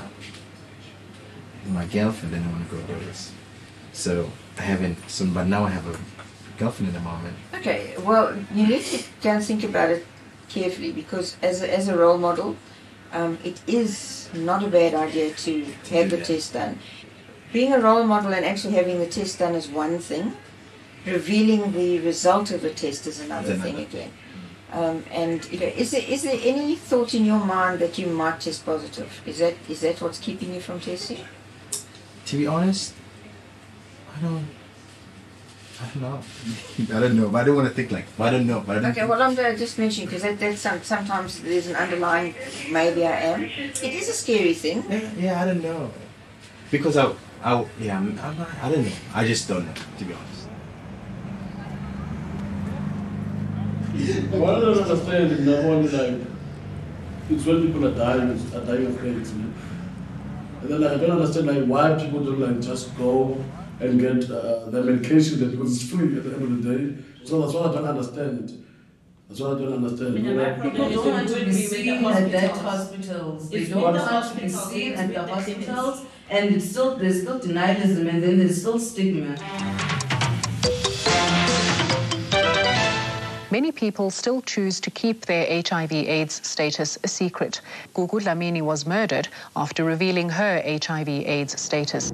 my girlfriend, then I want to go do this. So I haven't. So, but now I have a girlfriend at the moment. Okay. Well, you need to go and think about it carefully because as a, as a role model, um, it is not a bad idea to have the test done. Being a role model and actually having the test done is one thing. Revealing the result of the test is another thing again. Um, and you know, is there is there any thought in your mind that you might test positive? Is that is that what's keeping you from testing? To be honest, I don't. I don't know. I don't know. But I don't want to think like. I don't know. But I don't Okay, well, I'm gonna just mention because that, that's some, sometimes there's an underlying maybe I am. It is a scary thing. Yeah, yeah I don't know. Because I, I yeah, I'm, I'm, I don't know. I just don't know. To be honest. What I don't understand is number one, like, it's when people are dying, are dying of AIDS. You know? And then like, I don't understand like why people don't like just go and get uh, the medication that because it's free at the end of the day. So that's what I don't understand. That's what I don't understand. People don't want to be seen at that hospitals. They It's don't what- want to be seen at the hospitals, and it's still there's still denialism, and then there's still stigma. Many people still choose to keep their HIV AIDS status a secret. Gugu Dlamini was murdered after revealing her HIV AIDS status.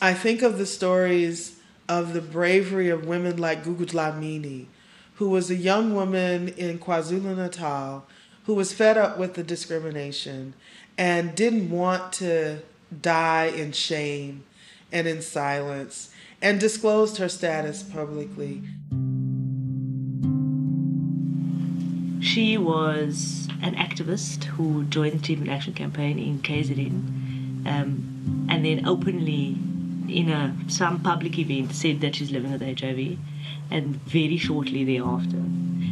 I think of the stories of the bravery of women like Gugu Dlamini, who was a young woman in KwaZulu Natal who was fed up with the discrimination and didn't want to die in shame and in silence and disclosed her status publicly. She was an activist who joined the Treatment Action Campaign in KZN um, and then openly in a some public event said that she's living with HIV and very shortly thereafter.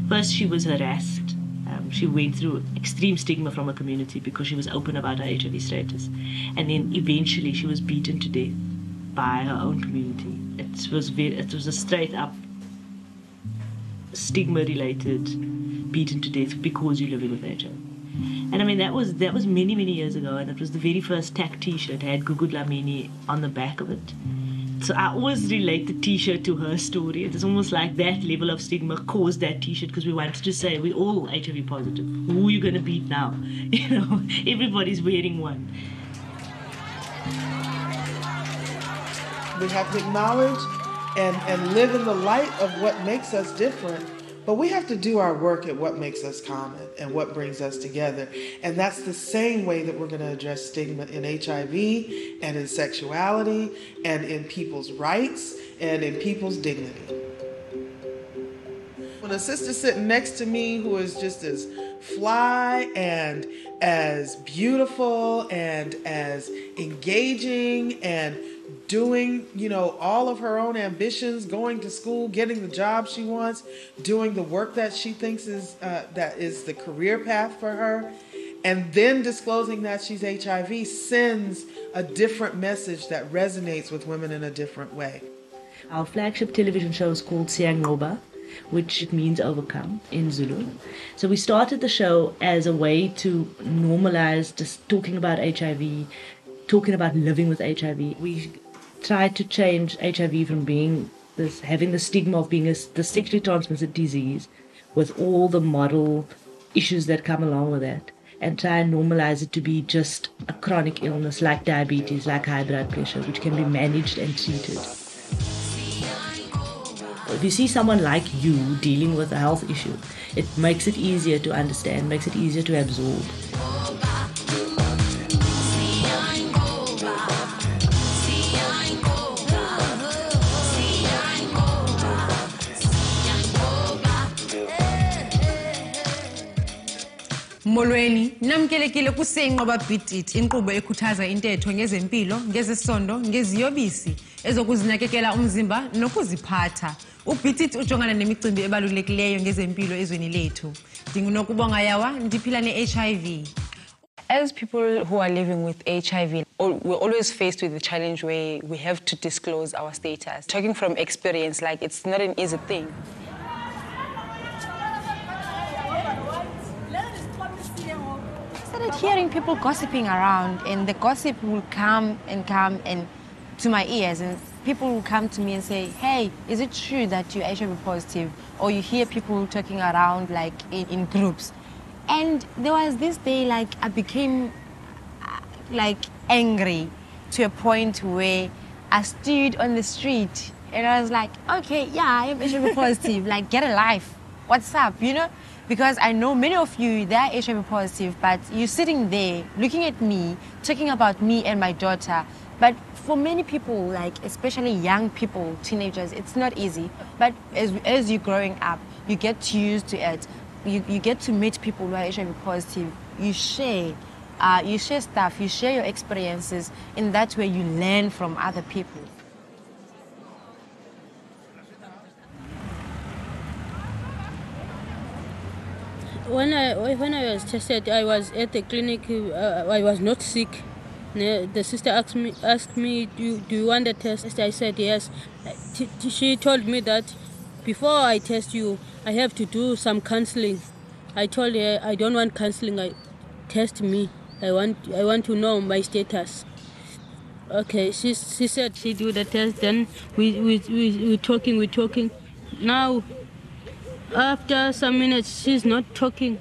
First she was harassed. Um, she went through extreme stigma from her community because she was open about her HIV status. And then eventually she was beaten to death by her own community. It was very, it was a straight up stigma related beaten to death because you're living with HIV. And I mean that was that was many many years ago, and it was the very first tag T-shirt I had Gugu Dlamini on the back of it. So I always relate the T-shirt to her story. It is almost like that level of stigma caused that T-shirt because we wanted to say we're all HIV positive. Who are you going to beat now? [LAUGHS] You know, everybody's wearing one. We have to acknowledge and, and live in the light of what makes us different. But we have to do our work at what makes us common and what brings us together. And that's the same way that we're going to address stigma in HIV and in sexuality and in people's rights and in people's dignity. When a sister sitting next to me who is just as fly and as beautiful and as engaging and doing, you know, all of her own ambitions, going to school, getting the job she wants, doing the work that she thinks is uh, that is the career path for her, and then disclosing that she's HIV sends a different message that resonates with women in a different way. Our flagship television show is called Siyanqoba, which means overcome in Zulu. So we started the show as a way to normalize just talking about HIV, talking about living with HIV. We tried to change HIV from being this having the stigma of being a the sexually transmitted disease with all the model issues that come along with that and try and normalize it to be just a chronic illness like diabetes, like high blood pressure, which can be managed and treated. If you see someone like you dealing with a health issue, it makes it easier to understand, makes it easier to absorb. Molweni namkelekile kusenqoba bhitit inkqubo ekhuthaza intetho ngezempilo ngezesondo ngeziyobisi ezokuzinakekela umzimba nokuziphatha ubhitit ujongana nemicimbi ebalulekileyo ngezempilo ezweni lethu ndingunokubonga yawa ndiphila ne-hiv As people who are living with HIV, we're always faced with the challenge where we have to disclose our status. Talking from experience, like it's not an easy thing. Started hearing people gossiping around, and the gossip will come and come and to my ears, and people will come to me and say, "Hey, is it true that you're HIV positive?" Or you hear people talking around like in, in groups, and there was this day like I became like angry to a point where I stood on the street and I was like, "Okay, yeah, I am HIV positive. like, get a life. What's up?" You know because I know many of you, they're HIV positive, but you're sitting there looking at me, talking about me and my daughter. But for many people, like especially young people, teenagers, it's not easy. But as, as you're growing up, you get used to it. You, you get to meet people who are HIV positive. You share. Uh, you share stuff, you share your experiences. In that way, you learn from other people. When I when I was tested, I was at the clinic. Uh, I was not sick. The sister asked me asked me, do, do you want the test? I said yes. She told me that before I test you, I have to do some counseling. I told her I don't want counseling. I test me. I want I want to know my status. Okay, she, she said she do the test, then we, we, we, we talking, we talking. Now, after some minutes, she's not talking.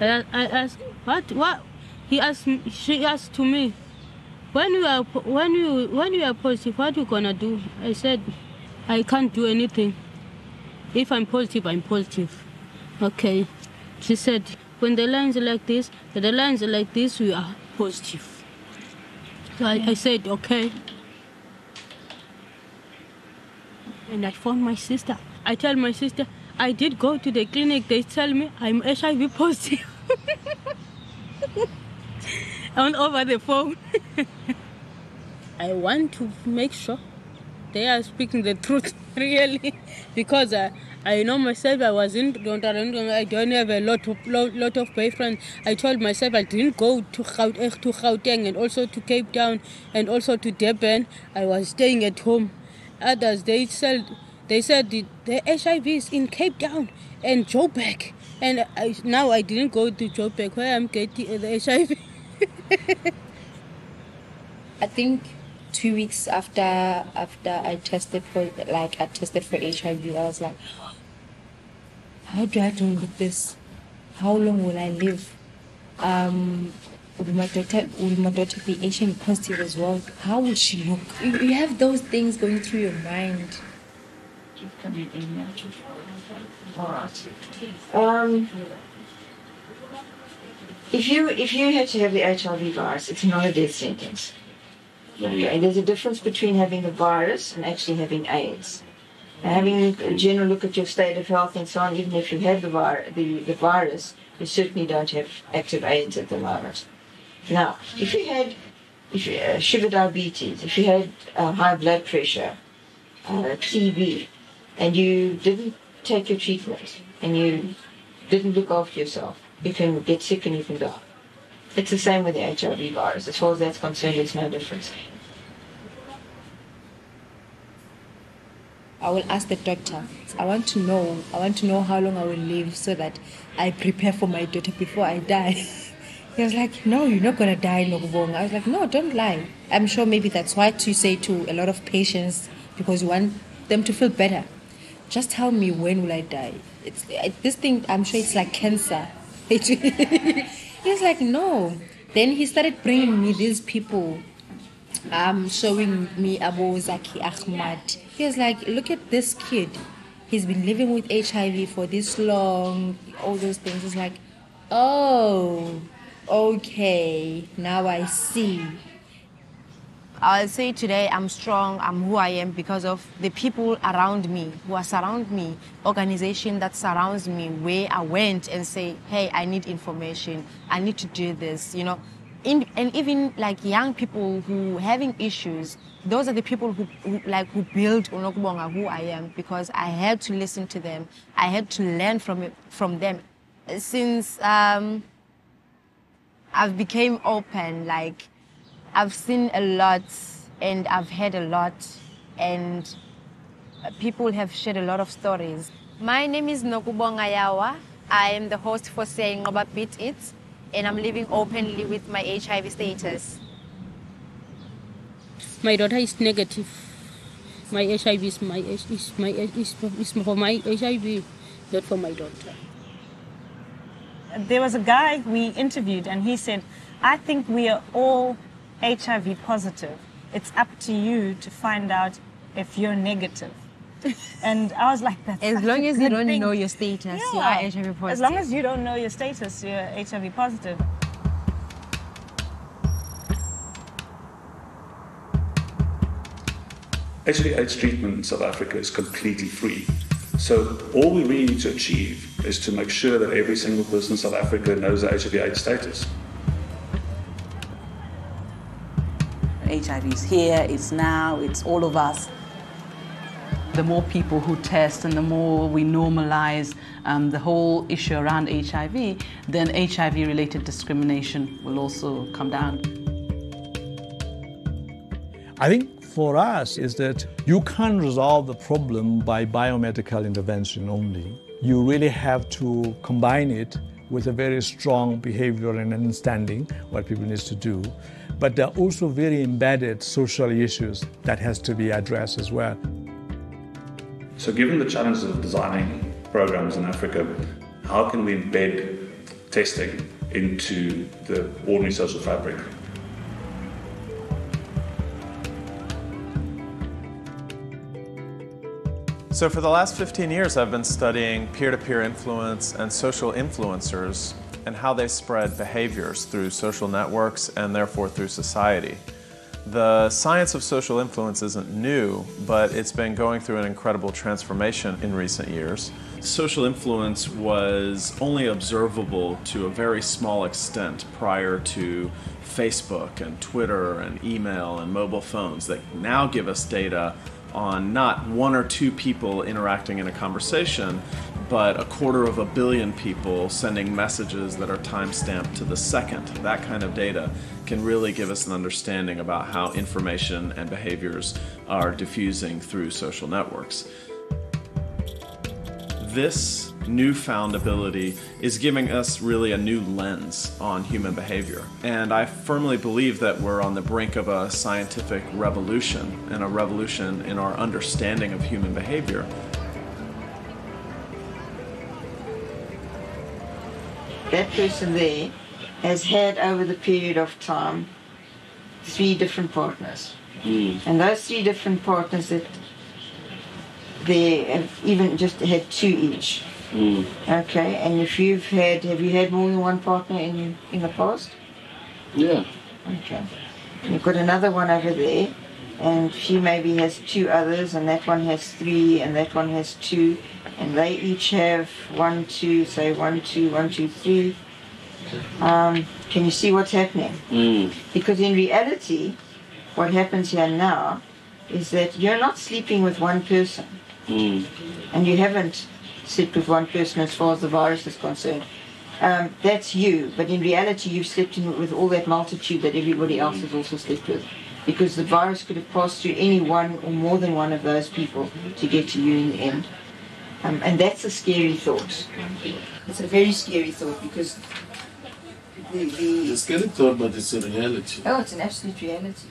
I, I asked, what, what? He asked she asked to me, when you are, when you, when you are positive, what you gonna do? I said, I can't do anything. If I'm positive, I'm positive. Okay. She said, when the lines are like this, the lines are like this, we are positive. So I, I said, okay. And I found my sister. I tell my sister, I did go to the clinic. They tell me I'm HIV positive. [LAUGHS] On over the phone. [LAUGHS] I want to make sure they are speaking the truth, [LAUGHS] really, because uh, I know myself I wasn't. Don't, I don't I don't have a lot of lot, lot of boyfriends. I told myself I didn't go to Gaut- eh, to Gauteng and also to Cape Town and also to Durban. I was staying at home. Others they said they said the, the HIV is in Cape Town and Joburg. And I, now I didn't go to Joburg where I'm getting the HIV. [LAUGHS] I think two weeks after after I tested for like I tested for HIV, I was like, how do I deal with this? How long will I live? Um, will my daughter will my daughter be HIV positive as well? How will she look? You have those things going through your mind. Um, if you if you had to have the HIV virus, it's not a death sentence. Okay, there's a difference between having the virus and actually having AIDS. And having a general look at your state of health and so on, even if you have the, vir- the, the virus, you certainly don't have active AIDS at the moment. Now, if you had if you, uh, sugar diabetes, if you had uh, high blood pressure, uh, TB, and you didn't take your treatment and you didn't look after yourself, you can get sick and you can die. It's the same with the HIV virus. As far as that's concerned, there's no difference. I will ask the doctor. I want to know. I want to know how long I will live so that I prepare for my daughter before I die. [LAUGHS] he was like, "No, you're not gonna die, Nokubong." I was like, "No, don't lie." I'm sure maybe that's why you say to a lot of patients because you want them to feel better. Just tell me when will I die? It's this thing. I'm sure it's like cancer. [LAUGHS] He's like, "No." Then he started bringing me these people um, showing me Abu Zackie Achmat. He was like, look at this kid. He's been living with HIV for this long, all those things. It's like, oh, okay, now I see. I'll say today I'm strong, I'm who I am because of the people around me who are surround me, organization that surrounds me, where I went and say, hey, I need information, I need to do this, you know. In, and even like young people who having issues, those are the people who, who like who build Unokubonga who I am because I had to listen to them, I had to learn from from them. Since um, I've became open, like I've seen a lot and I've heard a lot and people have shared a lot of stories. My name is Nokubonga Yawa. I am the host for Siyanqoba Beat It and I'm living openly with my HIV status. My daughter is negative. My HIV is my is my is, is for my HIV, not for my daughter. There was a guy we interviewed, and he said, "I think we are all HIV positive. It's up to you to find out if you're negative." [LAUGHS] And I was like, "That's As long as you don't thing." know your status, you are HIV positive. As long as you don't know your status, you're HIV positive. HIV AIDS treatment in South Africa is completely free. So all we really need to achieve is to make sure that every single person in South Africa knows their HIV AIDS status. HIV is here, it's now, it's all of us. The more people who test and the more we normalize um, the whole issue around HIV, then HIV related discrimination will also come down. I think for us is that you can't resolve the problem by biomedical intervention only. You really have to combine it with a very strong behavioral and understanding what people need to do. But there are also very embedded social issues that has to be addressed as well. So, given the challenges of designing programs in Africa, how can we embed testing into the ordinary social fabric? So, for the last 15 years, I've been studying peer to peer influence and social influencers and how they spread behaviors through social networks and therefore through society. The science of social influence isn't new, but it's been going through an incredible transformation in recent years. Social influence was only observable to a very small extent prior to Facebook and Twitter and email and mobile phones that now give us data on not one or two people interacting in a conversation, but a quarter of a billion people sending messages that are time stamped to the second. That kind of data can really give us an understanding about how information and behaviors are diffusing through social networks. This newfound ability is giving us really a new lens on human behavior. And I firmly believe that we're on the brink of a scientific revolution and a revolution in our understanding of human behavior. That person there has had over the period of time three different partners. Hmm. And those three different partners that they have even just had two each. Hmm. Okay, and if you've had, have you had more than one partner in you in the past? Yeah. Okay. You've got another one over there, and she maybe has two others, and that one has three, and that one has two, and they each have one, two, say one, two, one, two, three. Um, can you see what's happening? Because in reality, what happens here now is that you're not sleeping with one person, and you haven't slept with one person as far as the virus is concerned. Um, that's you, but in reality, you've slept in with all that multitude that everybody else has also slept with. Because the virus could have passed through any one or more than one of those people to get to you in the end. Um, and that's a scary thought. It's a very scary thought because the, the It's scary thought, but it's a reality. oh, it's an absolute reality.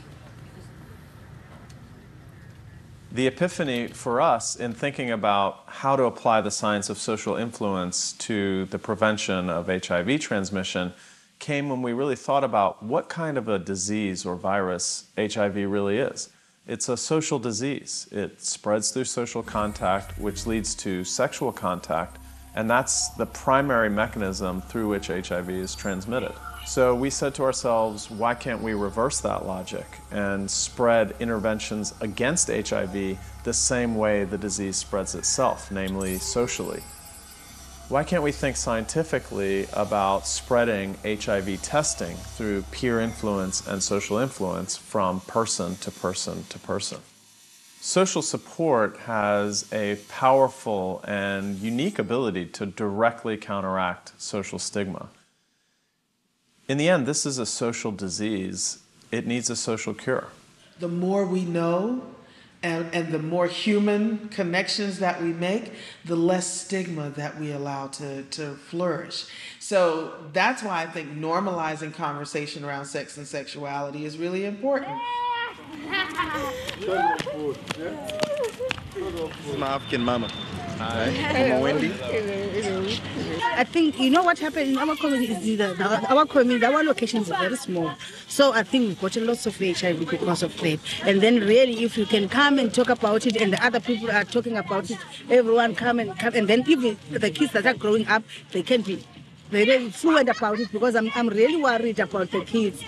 The epiphany for us in thinking about how to apply the science of social influence to the prevention of HIV transmission came when we really thought about what kind of a disease or virus HIV really is. It's a social disease. It spreads through social contact, which leads to sexual contact, and that's the primary mechanism through which HIV is transmitted. So we said to ourselves, why can't we reverse that logic and spread interventions against HIV the same way the disease spreads itself, namely socially? Why can't we think scientifically about spreading HIV testing through peer influence and social influence from person to person to person? Social support has a powerful and unique ability to directly counteract social stigma. In the end, this is a social disease. It needs a social cure. The more we know and, and the more human connections that we make, the less stigma that we allow to, to flourish. So that's why I think normalizing conversation around sex and sexuality is really important. [LAUGHS] This is my African mama. Hi. Hello. Wendy. I think you know what happened in our community is that our community, our locations are very small. So I think we've got a lot of HIV because of that. And then really, if you can come and talk about it, and the other people are talking about it, everyone come and come, and then even the kids that are growing up, they can be very fluent about it because I'm, I'm really worried about the kids.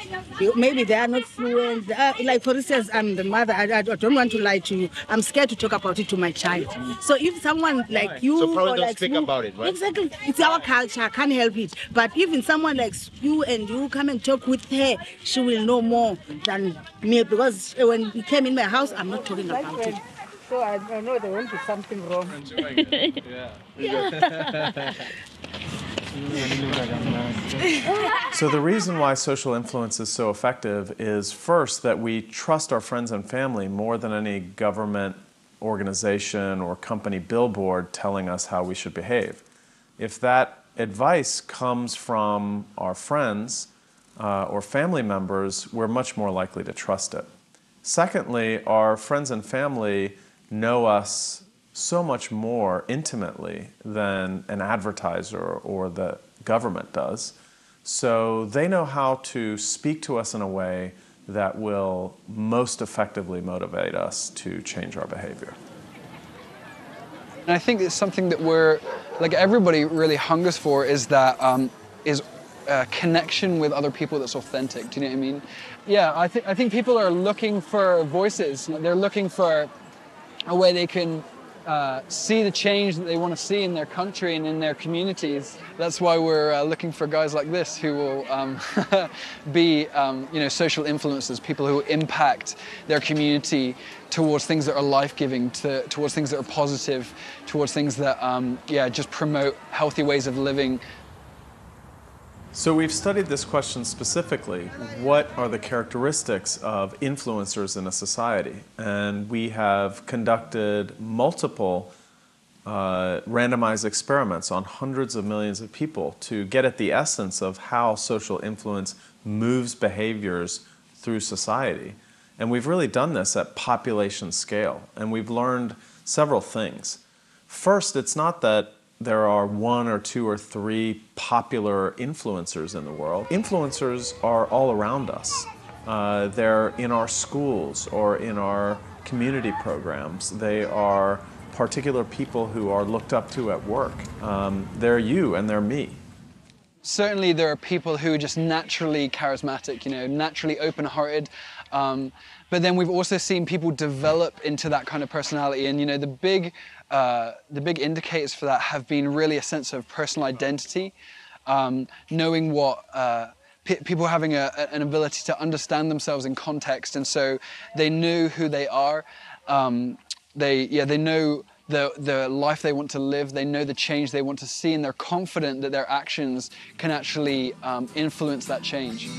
Maybe they are not fluent. They are- like, for instance, I'm the mother. I, I don't want to lie to you. I'm scared to talk about it to my child. So if someone like you So probably or don't like speak you- about it, right? Exactly. It's our culture. I can't help it. But even someone like you and you come and talk with her, she will know more than me because when he came in my house, I'm not talking about it. So I, I know there won't be something wrong. [LAUGHS] yeah. [LAUGHS] [LAUGHS] So, the reason why social influence is so effective is first that we trust our friends and family more than any government organization or company billboard telling us how we should behave. If that advice comes from our friends, uh, or family members, we're much more likely to trust it. Secondly, our friends and family know us so much more intimately than an advertiser or the government does. So they know how to speak to us in a way that will most effectively motivate us to change our behavior. And I think it's something that we're, like everybody really hungers for is that, um, is a connection with other people that's authentic. Do you know what I mean? Yeah, I, th- I think people are looking for voices. They're looking for a way they can uh, see the change that they want to see in their country and in their communities. That's why we're uh, looking for guys like this who will um, [LAUGHS] be, um, you know, social influencers, people who impact their community towards things that are life-giving, to, towards things that are positive, towards things that, um, yeah, just promote healthy ways of living, so we've studied this question specifically. What are the characteristics of influencers in a society? And we have conducted multiple uh, randomized experiments on hundreds of millions of people to get at the essence of how social influence moves behaviors through society. And we've really done this at population scale. And we've learned several things. First, it's not that there are one or two or three popular influencers in the world. Influencers are all around us. Uh, they're in our schools or in our community programs. They are particular people who are looked up to at work. Um, they're you and they're me. Certainly, there are people who are just naturally charismatic, you know, naturally open hearted. Um, but then we've also seen people develop into that kind of personality. And, you know, the big uh, the big indicators for that have been really a sense of personal identity, um, knowing what uh, people having a, an ability to understand themselves in context, and so they know who they are. Um, they yeah they know the the life they want to live. They know the change they want to see, and they're confident that their actions can actually um, influence that change.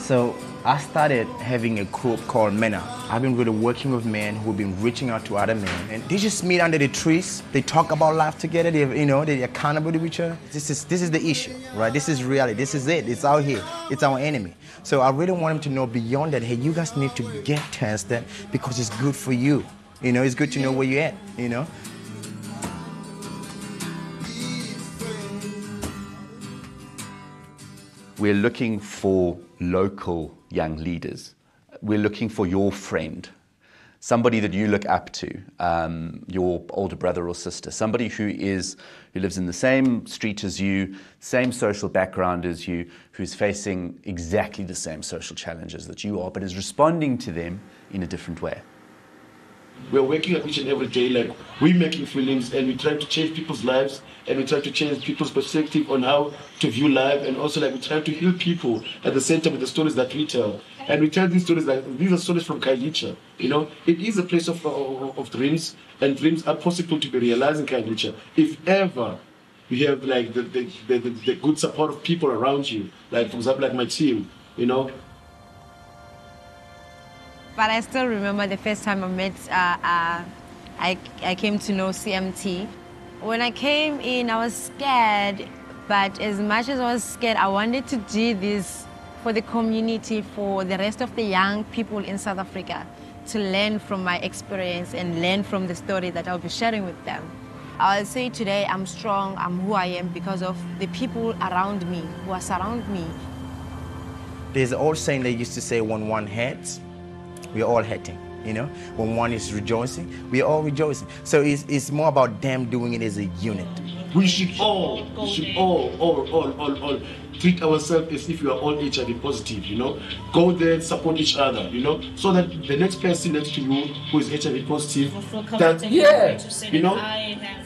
So I started having a group called MENA. I've been really working with men who've been reaching out to other men. And they just meet under the trees. They talk about life together. They, you know, they're accountable to each other. This is, this is the issue, right? This is reality. This is it. It's out here. It's our enemy. So I really want them to know beyond that, hey, you guys need to get tested because it's good for you. You know, it's good to know where you're at, you know? We're looking for local young leaders. We're looking for your friend, somebody that you look up to, um, your older brother or sister, somebody who is who lives in the same street as you, same social background as you, who's facing exactly the same social challenges that you are, but is responding to them in a different way. We're working at each and every day, like we're making films and we try to change people's lives and we try to change people's perspective on how to view life and also like we try to heal people at the same time with the stories that we tell. And we tell these stories like these are stories from Khayelitsha. You know, it is a place of, of, of dreams and dreams are possible to be realized in Khayelitsha. If ever you have like the, the, the, the, good support of people around you, like for example like my team, you know, but I still remember the first time I met, uh, uh, I, I came to know CMT. When I came in, I was scared, but as much as I was scared, I wanted to do this for the community, for the rest of the young people in South Africa, to learn from my experience and learn from the story that I'll be sharing with them. I'll say today I'm strong, I'm who I am because of the people around me, who are surround me. There's an old saying they used to say when one hurts, we're all hating. You know, when one is rejoicing, we're all rejoicing. So it's, it's more about them doing it as a unit. We should all, we should all, all, all, all, all treat ourselves as if we are all HIV positive, you know. Go there, support each other, you know, so that the next person next to you who is HIV positive, that yeah, you know,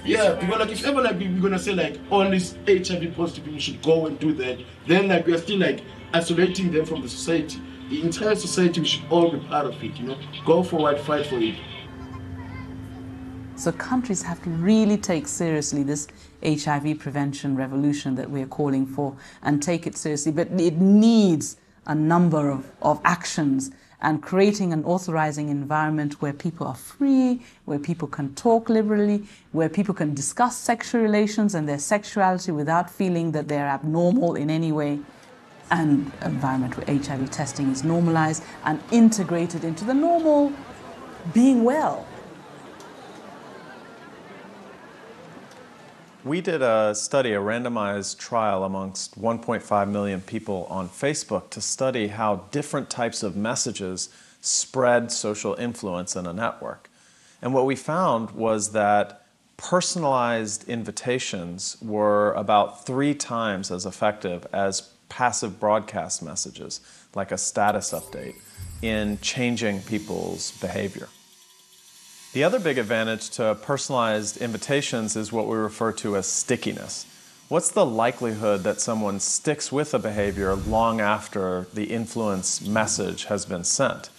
yeah, because like if ever like we're gonna say like all these HIV positive people should go and do that, then like we're still like isolating them from the society the entire society, we should all be part of it, you know. Go forward, fight for it. So countries have to really take seriously this HIV prevention revolution that we're calling for and take it seriously. But it needs a number of, of actions and creating an authorizing environment where people are free, where people can talk liberally, where people can discuss sexual relations and their sexuality without feeling that they're abnormal in any way. An environment where HIV testing is normalized and integrated into the normal being well. We did a study, a randomized trial amongst 1.5 million people on Facebook to study how different types of messages spread social influence in a network. And what we found was that personalized invitations were about three times as effective as passive broadcast messages, like a status update, in changing people's behavior. The other big advantage to personalized invitations is what we refer to as stickiness. What's the likelihood that someone sticks with a behavior long after the influence message has been sent?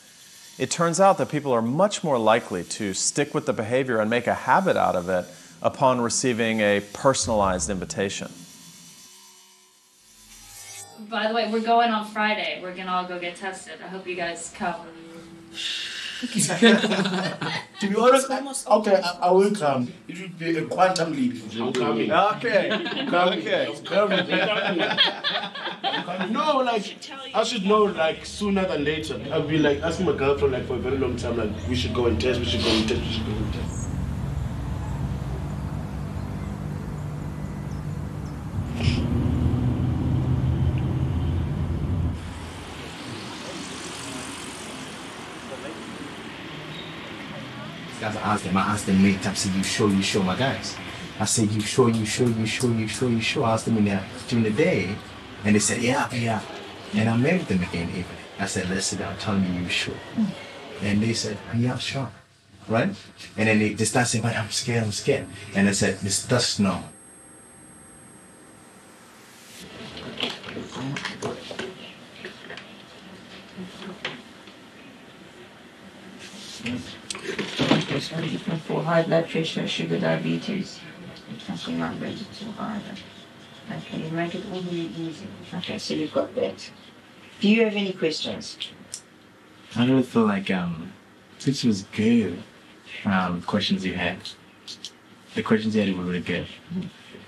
It turns out that people are much more likely to stick with the behavior and make a habit out of it upon receiving a personalized invitation. By the way, we're going on Friday. We're gonna all go get tested. I hope you guys come. [LAUGHS] to be honest, okay, I, I will come. It will be a quantum leap. I'm coming. Okay. I'm. Okay. I'm coming. I'm coming. [LAUGHS] No, like I should know like sooner than later. I'll be like asking my girlfriend like for a very long time, like we should go and test, we should go and test, we should go and test. Asked them, I asked them many times, I said, you sure, you sure, my guys? I said, you sure, you sure, you sure, you sure, you sure? I asked them in the, during the day, and they said, yeah, yeah. And I met them again evening. I said, let's sit down, tell me you sure. Mm. And they said, yeah, sure. Right? And then they, they start saying, but I'm scared, I'm scared. And I said, Mr. Dust, no. Pressure, different for high blood pressure, sugar, diabetes. Something like that too either. Okay, you make it all really easy. Okay, so you've got that. Do you have any questions? I really feel like um, this was good. Um, questions you had. The questions you had were really good.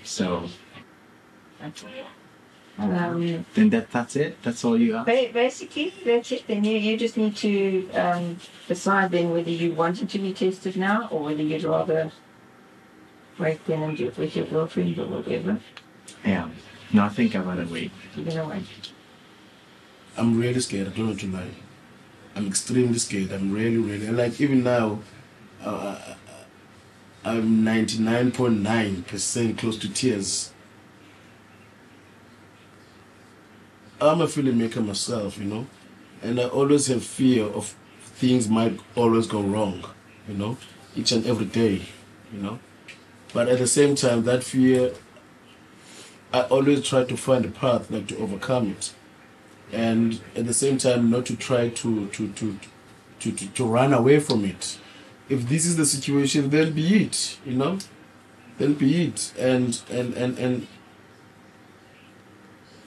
So Um, then that that's it. That's all you asked. ba- basically, that's it. Then you, you just need to um, decide then whether you want it to be tested now or whether you'd rather wait then and do it with your girlfriend or whatever. Yeah. No, I think I'd rather wait. You're gonna wait. I'm really scared. I don't want to lie. I'm extremely scared. I'm really, really and like even now. Uh, I'm 99.9% close to tears. I'm a filmmaker myself, you know, and I always have fear of things might always go wrong, you know, each and every day, you know. But at the same time, that fear, I always try to find a path, like to overcome it, and at the same time, not to try to to to to to, to run away from it. If this is the situation, then be it, you know, then be it, and and and and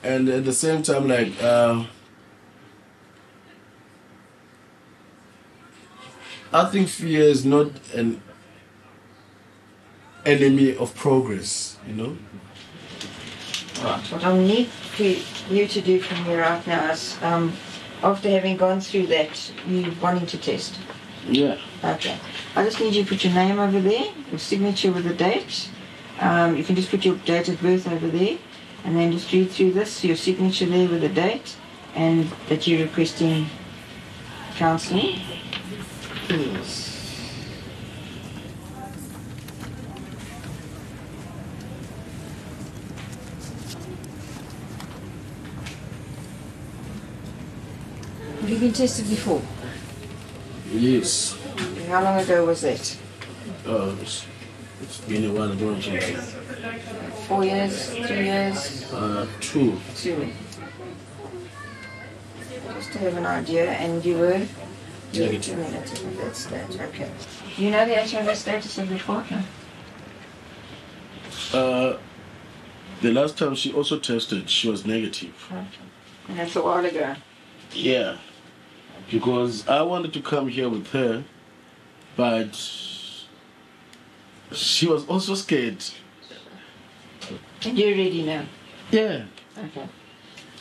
and at the same time like uh, i think fear is not an enemy of progress you know Right. What I need for you to do from here out now is, um, after having gone through that, you wanting to test. yeah Okay. I just need you to put your name over there, your signature with the date. Um, you can just put your date of birth over there, and then just read through this, your signature there with the date, and that you're requesting counselling. Yes. Have you been tested before? yes How long ago was that? uh, it's, it's been a while ago actually. Four years, three years, uh, two two. Just to have an idea, and you were Negative. negative at that stage. Okay. Do you know the HIV status of your partner? uh, the last time she also tested she was negative. negative And that's a while ago. yeah because I wanted to come here with her, but she was also scared. And you're ready now? Yeah. Okay.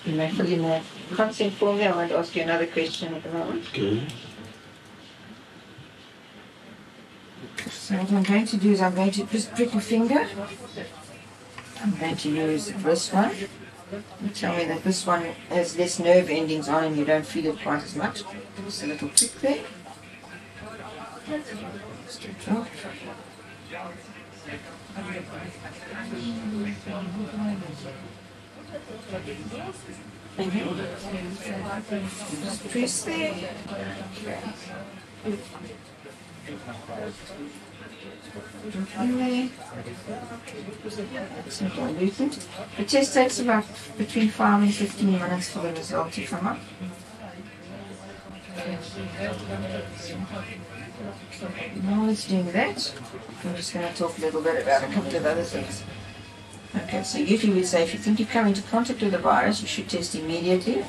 You may fill in the consent form there. I want to ask you another question at the moment. Okay. So what I'm going to do is I'm going to just prick a finger. I'm going to use this one. You tell me that this one has less nerve endings on and you don't feel it quite as much. Just a little prick there. Just a drop. There. It's. The test takes about between 5 and 15 minutes for the result to come up. Now it's doing that. I'm just going to talk a little bit about a couple of other things. Okay, so usually we say if you think you've come into contact with the virus, you should test immediately,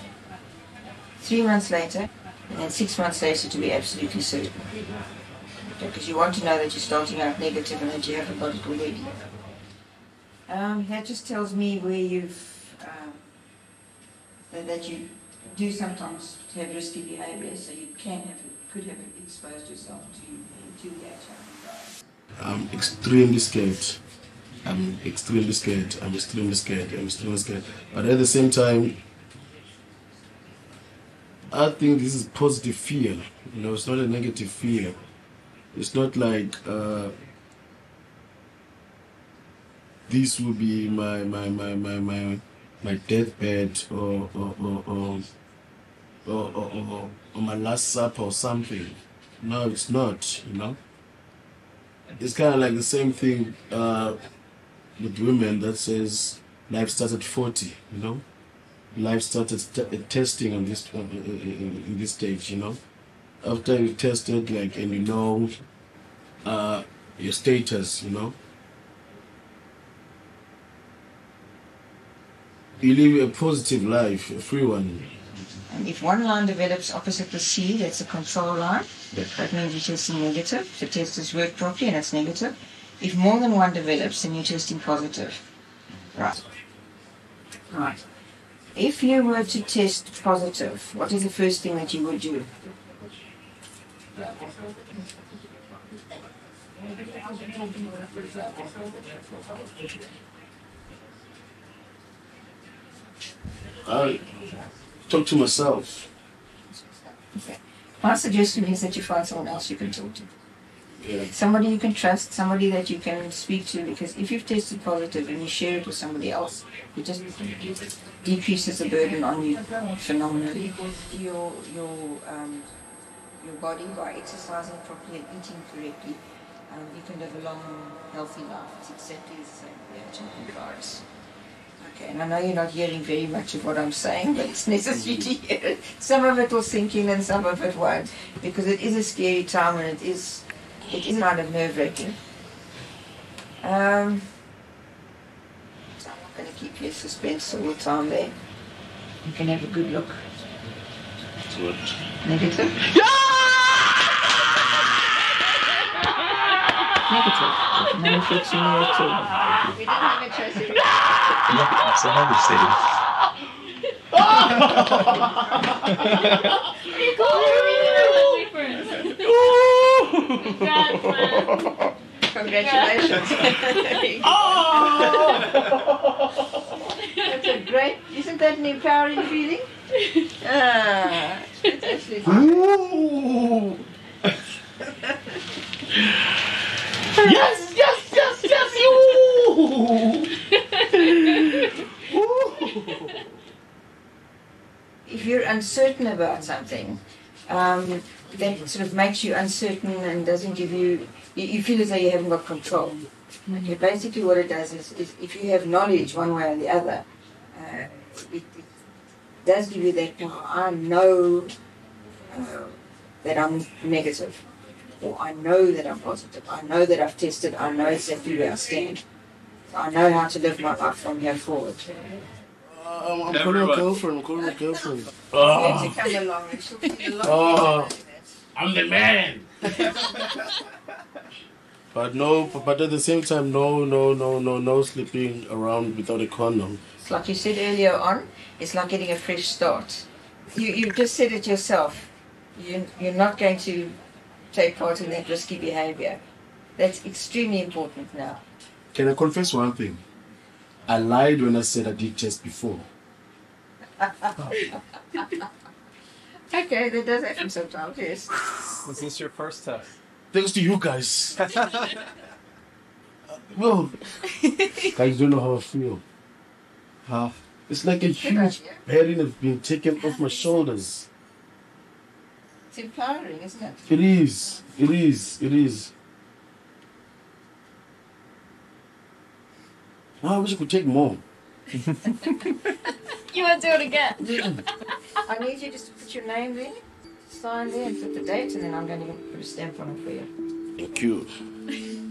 three months later, and then six months later to be absolutely certain. Because you want to know that you're starting out negative and that you haven't got it already. Um, that just tells me where you've, um, that, that you do sometimes have risky behavior, so you can have, could have exposed yourself to, to. I'm extremely scared. I'm extremely scared. I'm extremely scared. I'm extremely scared. But at the same time, I think this is positive fear. You know, it's not a negative fear. It's not like uh, this will be my my my my my, my deathbed or or or or, or, or, or, or my last supper or something. No, it's not. You know, it's kind of like the same thing. Uh, with women that says life starts at 40 you know life started st- testing on this uh, in, this stage you know after you tested like and you know uh, your status you know you live a positive life a free one And if one line develops opposite the C, that's a control line. That means you're testing negative. The test has worked properly and it's negative. If more than one develops, then you're testing positive. Right. Right. If you were to test positive, what is the first thing that you would do? I talk to myself Okay. My suggestion is that you find someone else you can talk to. yeah Somebody you can trust, somebody that you can speak to, because if you've tested positive and you share it with somebody else, it just decreases the burden on you phenomenally. Your your um, your body by exercising properly and eating correctly, um, you can live a long, healthy life. It's exactly the same with the HIV virus. Okay, and I know you're not hearing very much of what I'm saying, but it's necessary to hear it. Some of it will sink in and some of it won't, because it is a scary time and it is it is kind of nerve wracking. Um, so I'm not going to keep you in suspense all the time there. You can have a good look. Good. Negative? [LAUGHS] Negative. No infection there at all. We didn't have a choice. Yeah, it's Congratulations. That's a great, isn't that an empowering feeling? Ah, it's actually yes, yes, yes, yes, you. [LAUGHS] if you're uncertain about something, um, that sort of makes you uncertain and doesn't give you, you, you feel as though you haven't got control. Okay, basically what it does is, is if you have knowledge one way or the other, uh, it, it does give you that, "Oh, I know uh, that I'm negative, or I know that I'm positive, I know that I've tested, I know exactly where I stand. I know how to live my life from here forward. I'm, I'm calling my girlfriend. I'm calling my girlfriend. [LAUGHS] Oh. You have to come along and [LAUGHS] she'll feel a lot Oh. I'm the man. [LAUGHS] but no, but at the same time, no, no, no, no, no sleeping around without a condom. It's like you said earlier on, it's like getting a fresh start. You, you just said it yourself. You, you're not going to take part in that risky behavior. That's extremely important now. Can I confess one thing? I lied when I said I did test before. [LAUGHS] okay, that does happen sometimes, yes. Was this your first test? Thanks to you guys. [LAUGHS] Uh, well, guys don't know how I feel. How? It's like a huge burden has been taken off my shoulders. It's empowering, isn't it? It is. It is. It is. Oh, I wish I could take more. [LAUGHS] You want to do it again? I need you just to put your name there, sign there, and put the date, and then I'm going to put a stamp on it for you. Thank you.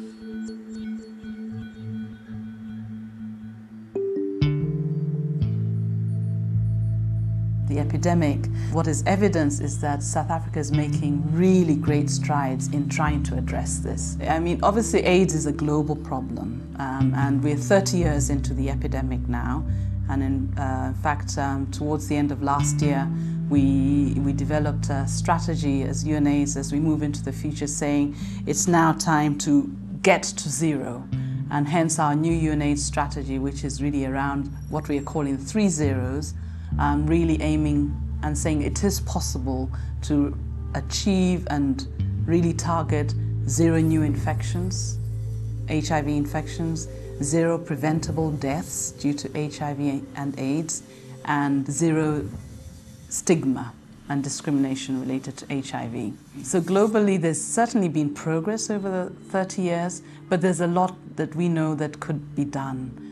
The epidemic, what is evidence is that South Africa is making really great strides in trying to address this. I mean, obviously, AIDS is a global problem, um, and we're 30 years into the epidemic now. And in, uh, fact, um, towards the end of last year, we, we developed a strategy as UNAIDS as we move into the future, saying it's now time to get to zero. And hence our new UNAIDS strategy, which is really around what we are calling three zeros um, really aiming and saying it is possible to achieve and really target zero new infections, HIV infections, zero preventable deaths due to HIV and AIDS, and zero stigma and discrimination related to HIV. So globally, there's certainly been progress over the 30 years, but there's a lot that we know that could be done.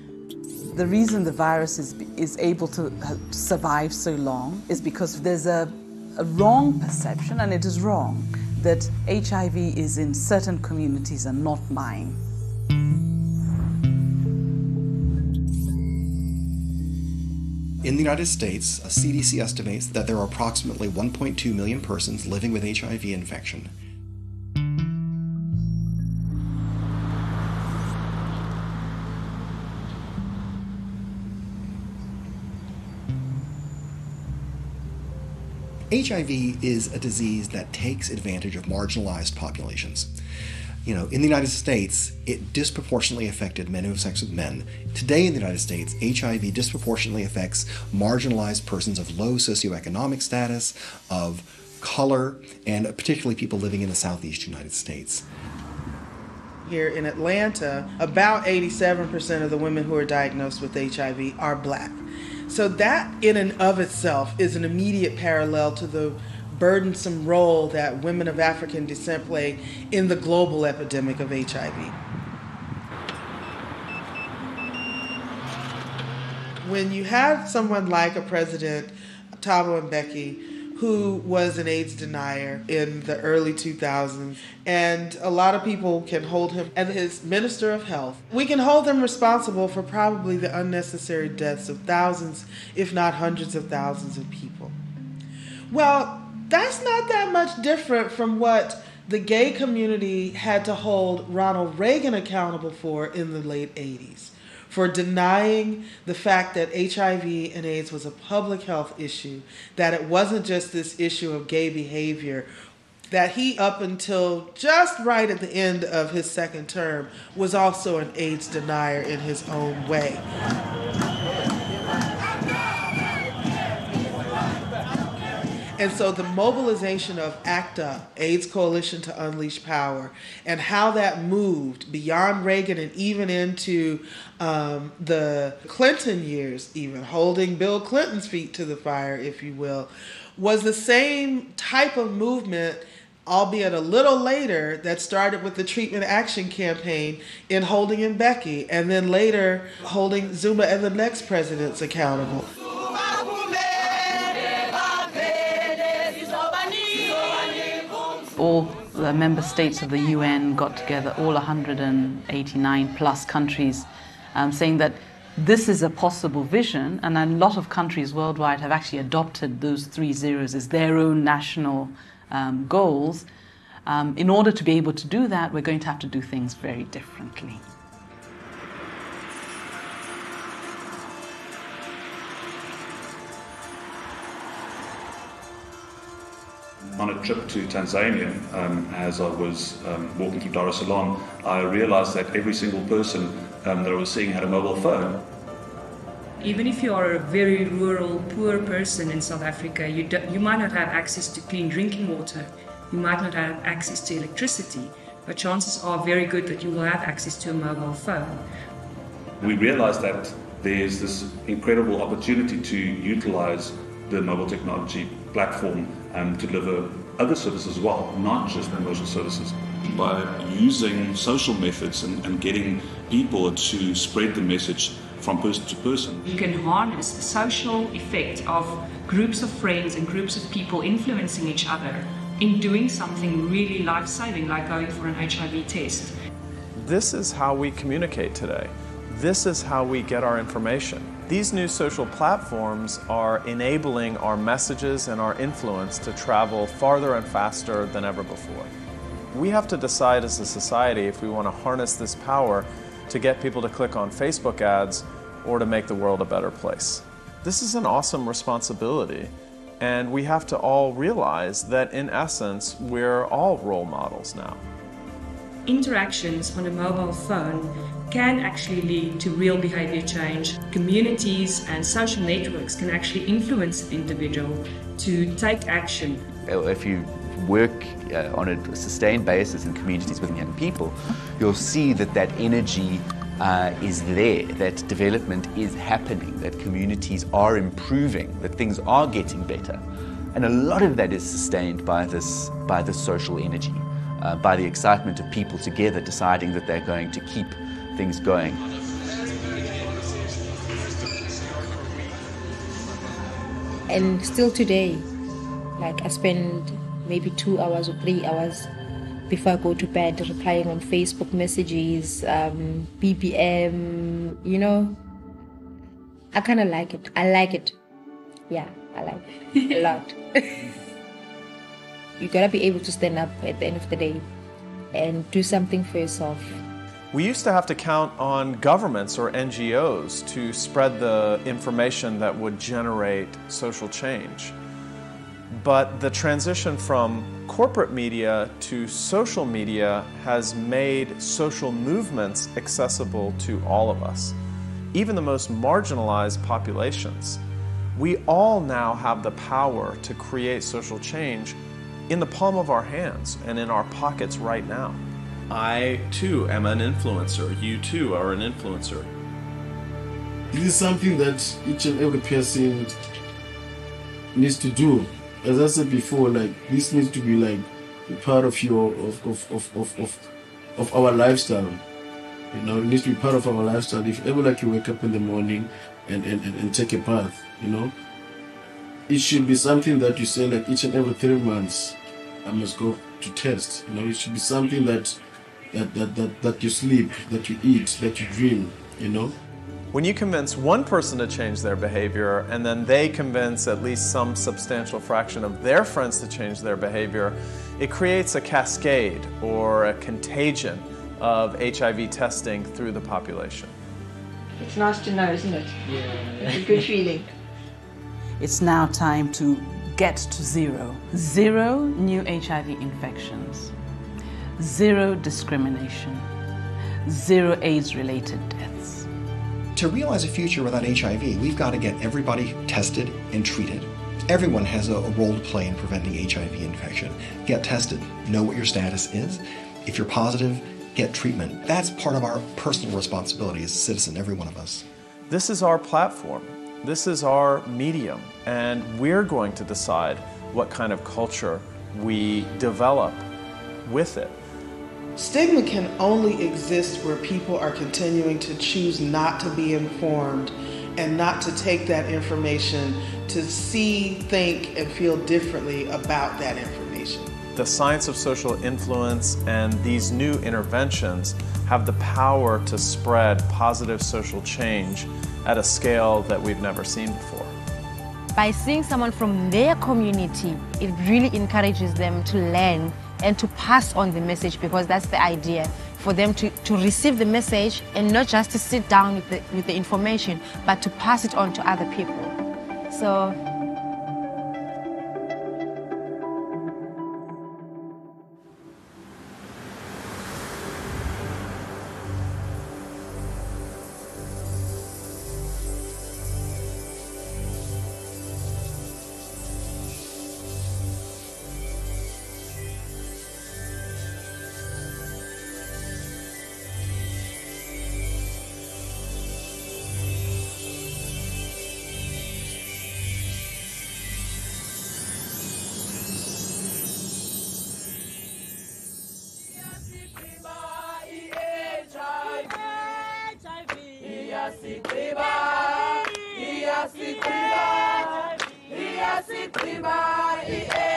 The reason the virus is, is able to uh, survive so long is because there's a, a wrong perception, and it is wrong, that HIV is in certain communities and not mine. In the United States, a CDC estimates that there are approximately 1.2 million persons living with HIV infection. HIV is a disease that takes advantage of marginalized populations. You know, in the United States, it disproportionately affected men who have sex with men. Today in the United States, HIV disproportionately affects marginalized persons of low socioeconomic status, of color, and particularly people living in the southeast United States. Here in Atlanta, about 87% of the women who are diagnosed with HIV are black. So that in and of itself is an immediate parallel to the burdensome role that women of African descent play in the global epidemic of HIV. When you have someone like a president, Thabo Mbeki, who was an AIDS denier in the early 2000s. And a lot of people can hold him and his Minister of Health. We can hold them responsible for probably the unnecessary deaths of thousands, if not hundreds of thousands of people. Well, that's not that much different from what the gay community had to hold Ronald Reagan accountable for in the late 80s for denying the fact that HIV and AIDS was a public health issue, that it wasn't just this issue of gay behavior, that he, up until just right at the end of his second term, was also an AIDS denier in his own way. And so the mobilization of ACT UP, AIDS Coalition to Unleash Power, and how that moved beyond Reagan and even into um, the Clinton years, even holding Bill Clinton's feet to the fire, if you will, was the same type of movement albeit a little later, that started with the treatment action campaign in holding Mbeki, and then later holding Zuma and the next presidents accountable. All the member states of the UN got together, all 189 plus countries, um, saying that this is a possible vision, and a lot of countries worldwide have actually adopted those three zeros as their own national um, goals. Um, in order to be able to do that, we're going to have to do things very differently. On a trip to Tanzania, um, as I was um, walking through Dar es Salaam, I realized that every single person um, that I was seeing had a mobile phone. Even if you are a very rural, poor person in South Africa, you, do, you might not have access to clean drinking water, you might not have access to electricity, but chances are very good that you will have access to a mobile phone. We realized that there's this incredible opportunity to utilize the mobile technology platform um, to deliver other services as well, not just promotional services. By using social methods and, and getting people to spread the message from person to person. You can harness the social effect of groups of friends and groups of people influencing each other in doing something really life saving, like going for an HIV test. This is how we communicate today. This is how we get our information. These new social platforms are enabling our messages and our influence to travel farther and faster than ever before. We have to decide as a society if we want to harness this power to get people to click on Facebook ads or to make the world a better place. This is an awesome responsibility, and we have to all realize that in essence, we're all role models now. Interactions on a mobile phone can actually lead to real behavior change. Communities and social networks can actually influence the individual to take action. If you work uh, on a sustained basis in communities with young people, you'll see that that energy uh, is there, that development is happening, that communities are improving, that things are getting better. And a lot of that is sustained by this, by this social energy, uh, by the excitement of people together deciding that they're going to keep things going. And still today, like I spend maybe two hours or three hours before I go to bed replying on Facebook messages, um, BBM, you know. I kind of like it. I like it. Yeah, I like it a [LAUGHS] lot. [LAUGHS] you gotta be able to stand up at the end of the day and do something for yourself. We used to have to count on governments or NGOs to spread the information that would generate social change. But the transition from corporate media to social media has made social movements accessible to all of us, even the most marginalized populations. We all now have the power to create social change in the palm of our hands and in our pockets right now. I too am an influencer. You too are an influencer. This is something that each and every person needs to do. As I said before, like this needs to be like a part of your of of, of, of, of, of our lifestyle. You know, it needs to be part of our lifestyle. If ever like you wake up in the morning and, and, and, and take a bath, you know, it should be something that you say like each and every three months I must go to test. You know, it should be something that that, that, that, that you sleep, that you eat, that you dream, you know? When you convince one person to change their behavior and then they convince at least some substantial fraction of their friends to change their behavior, it creates a cascade or a contagion of HIV testing through the population. It's nice to know, isn't it? Yeah. It's a good feeling. [LAUGHS] It's now time to get to zero. Zero new HIV infections zero discrimination, zero AIDS related deaths. To realize a future without HIV, we've got to get everybody tested and treated. Everyone has a, role to play in preventing HIV infection. Get tested, know what your status is. If you're positive, get treatment. That's part of our personal responsibility as a citizen, every one of us. This is our platform. This is our medium, and we're going to decide what kind of culture we develop with it. Stigma can only exist where people are continuing to choose not to be informed and not to take that information to see, think, and feel differently about that information. the science of social influence and these new interventions have the power to spread positive social change at a scale that we've never seen before. By seeing someone from their community, it really encourages them to learn and to pass on the message because that's the idea for them to, to receive the message and not just to sit down with the, with the information, but to pass it on to other people. So Iya sitima, iya sitima, iya.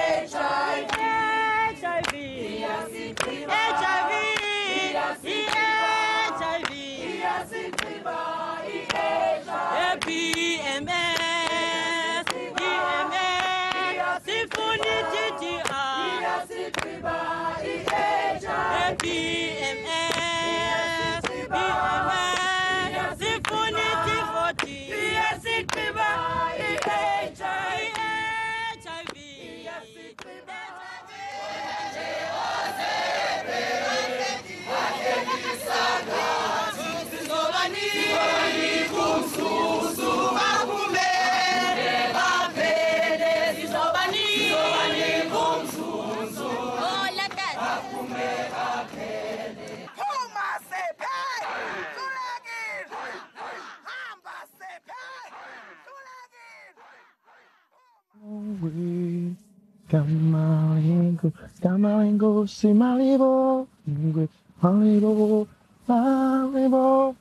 까마행구 까마행구 시마리보 인구 마리보 마리보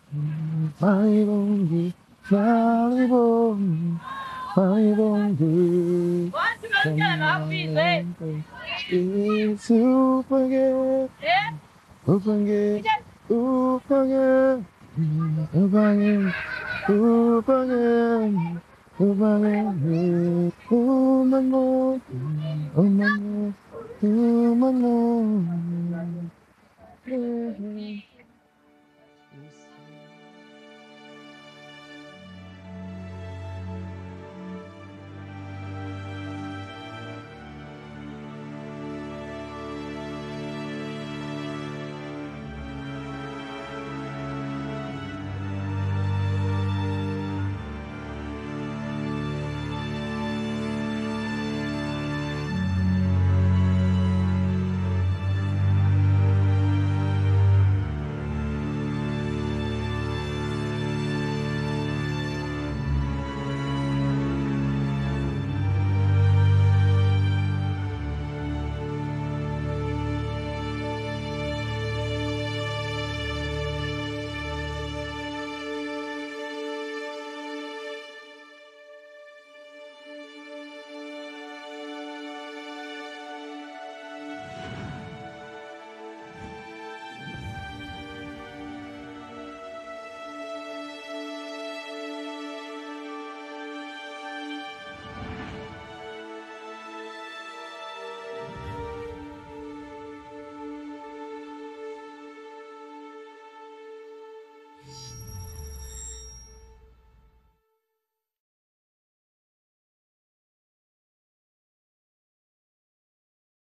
마리봉기 마리봉기 마리봉기 까마행구 It's 우파게 우파게 우파게 우파게 우파게 Upage, Umano, Umano, Umano.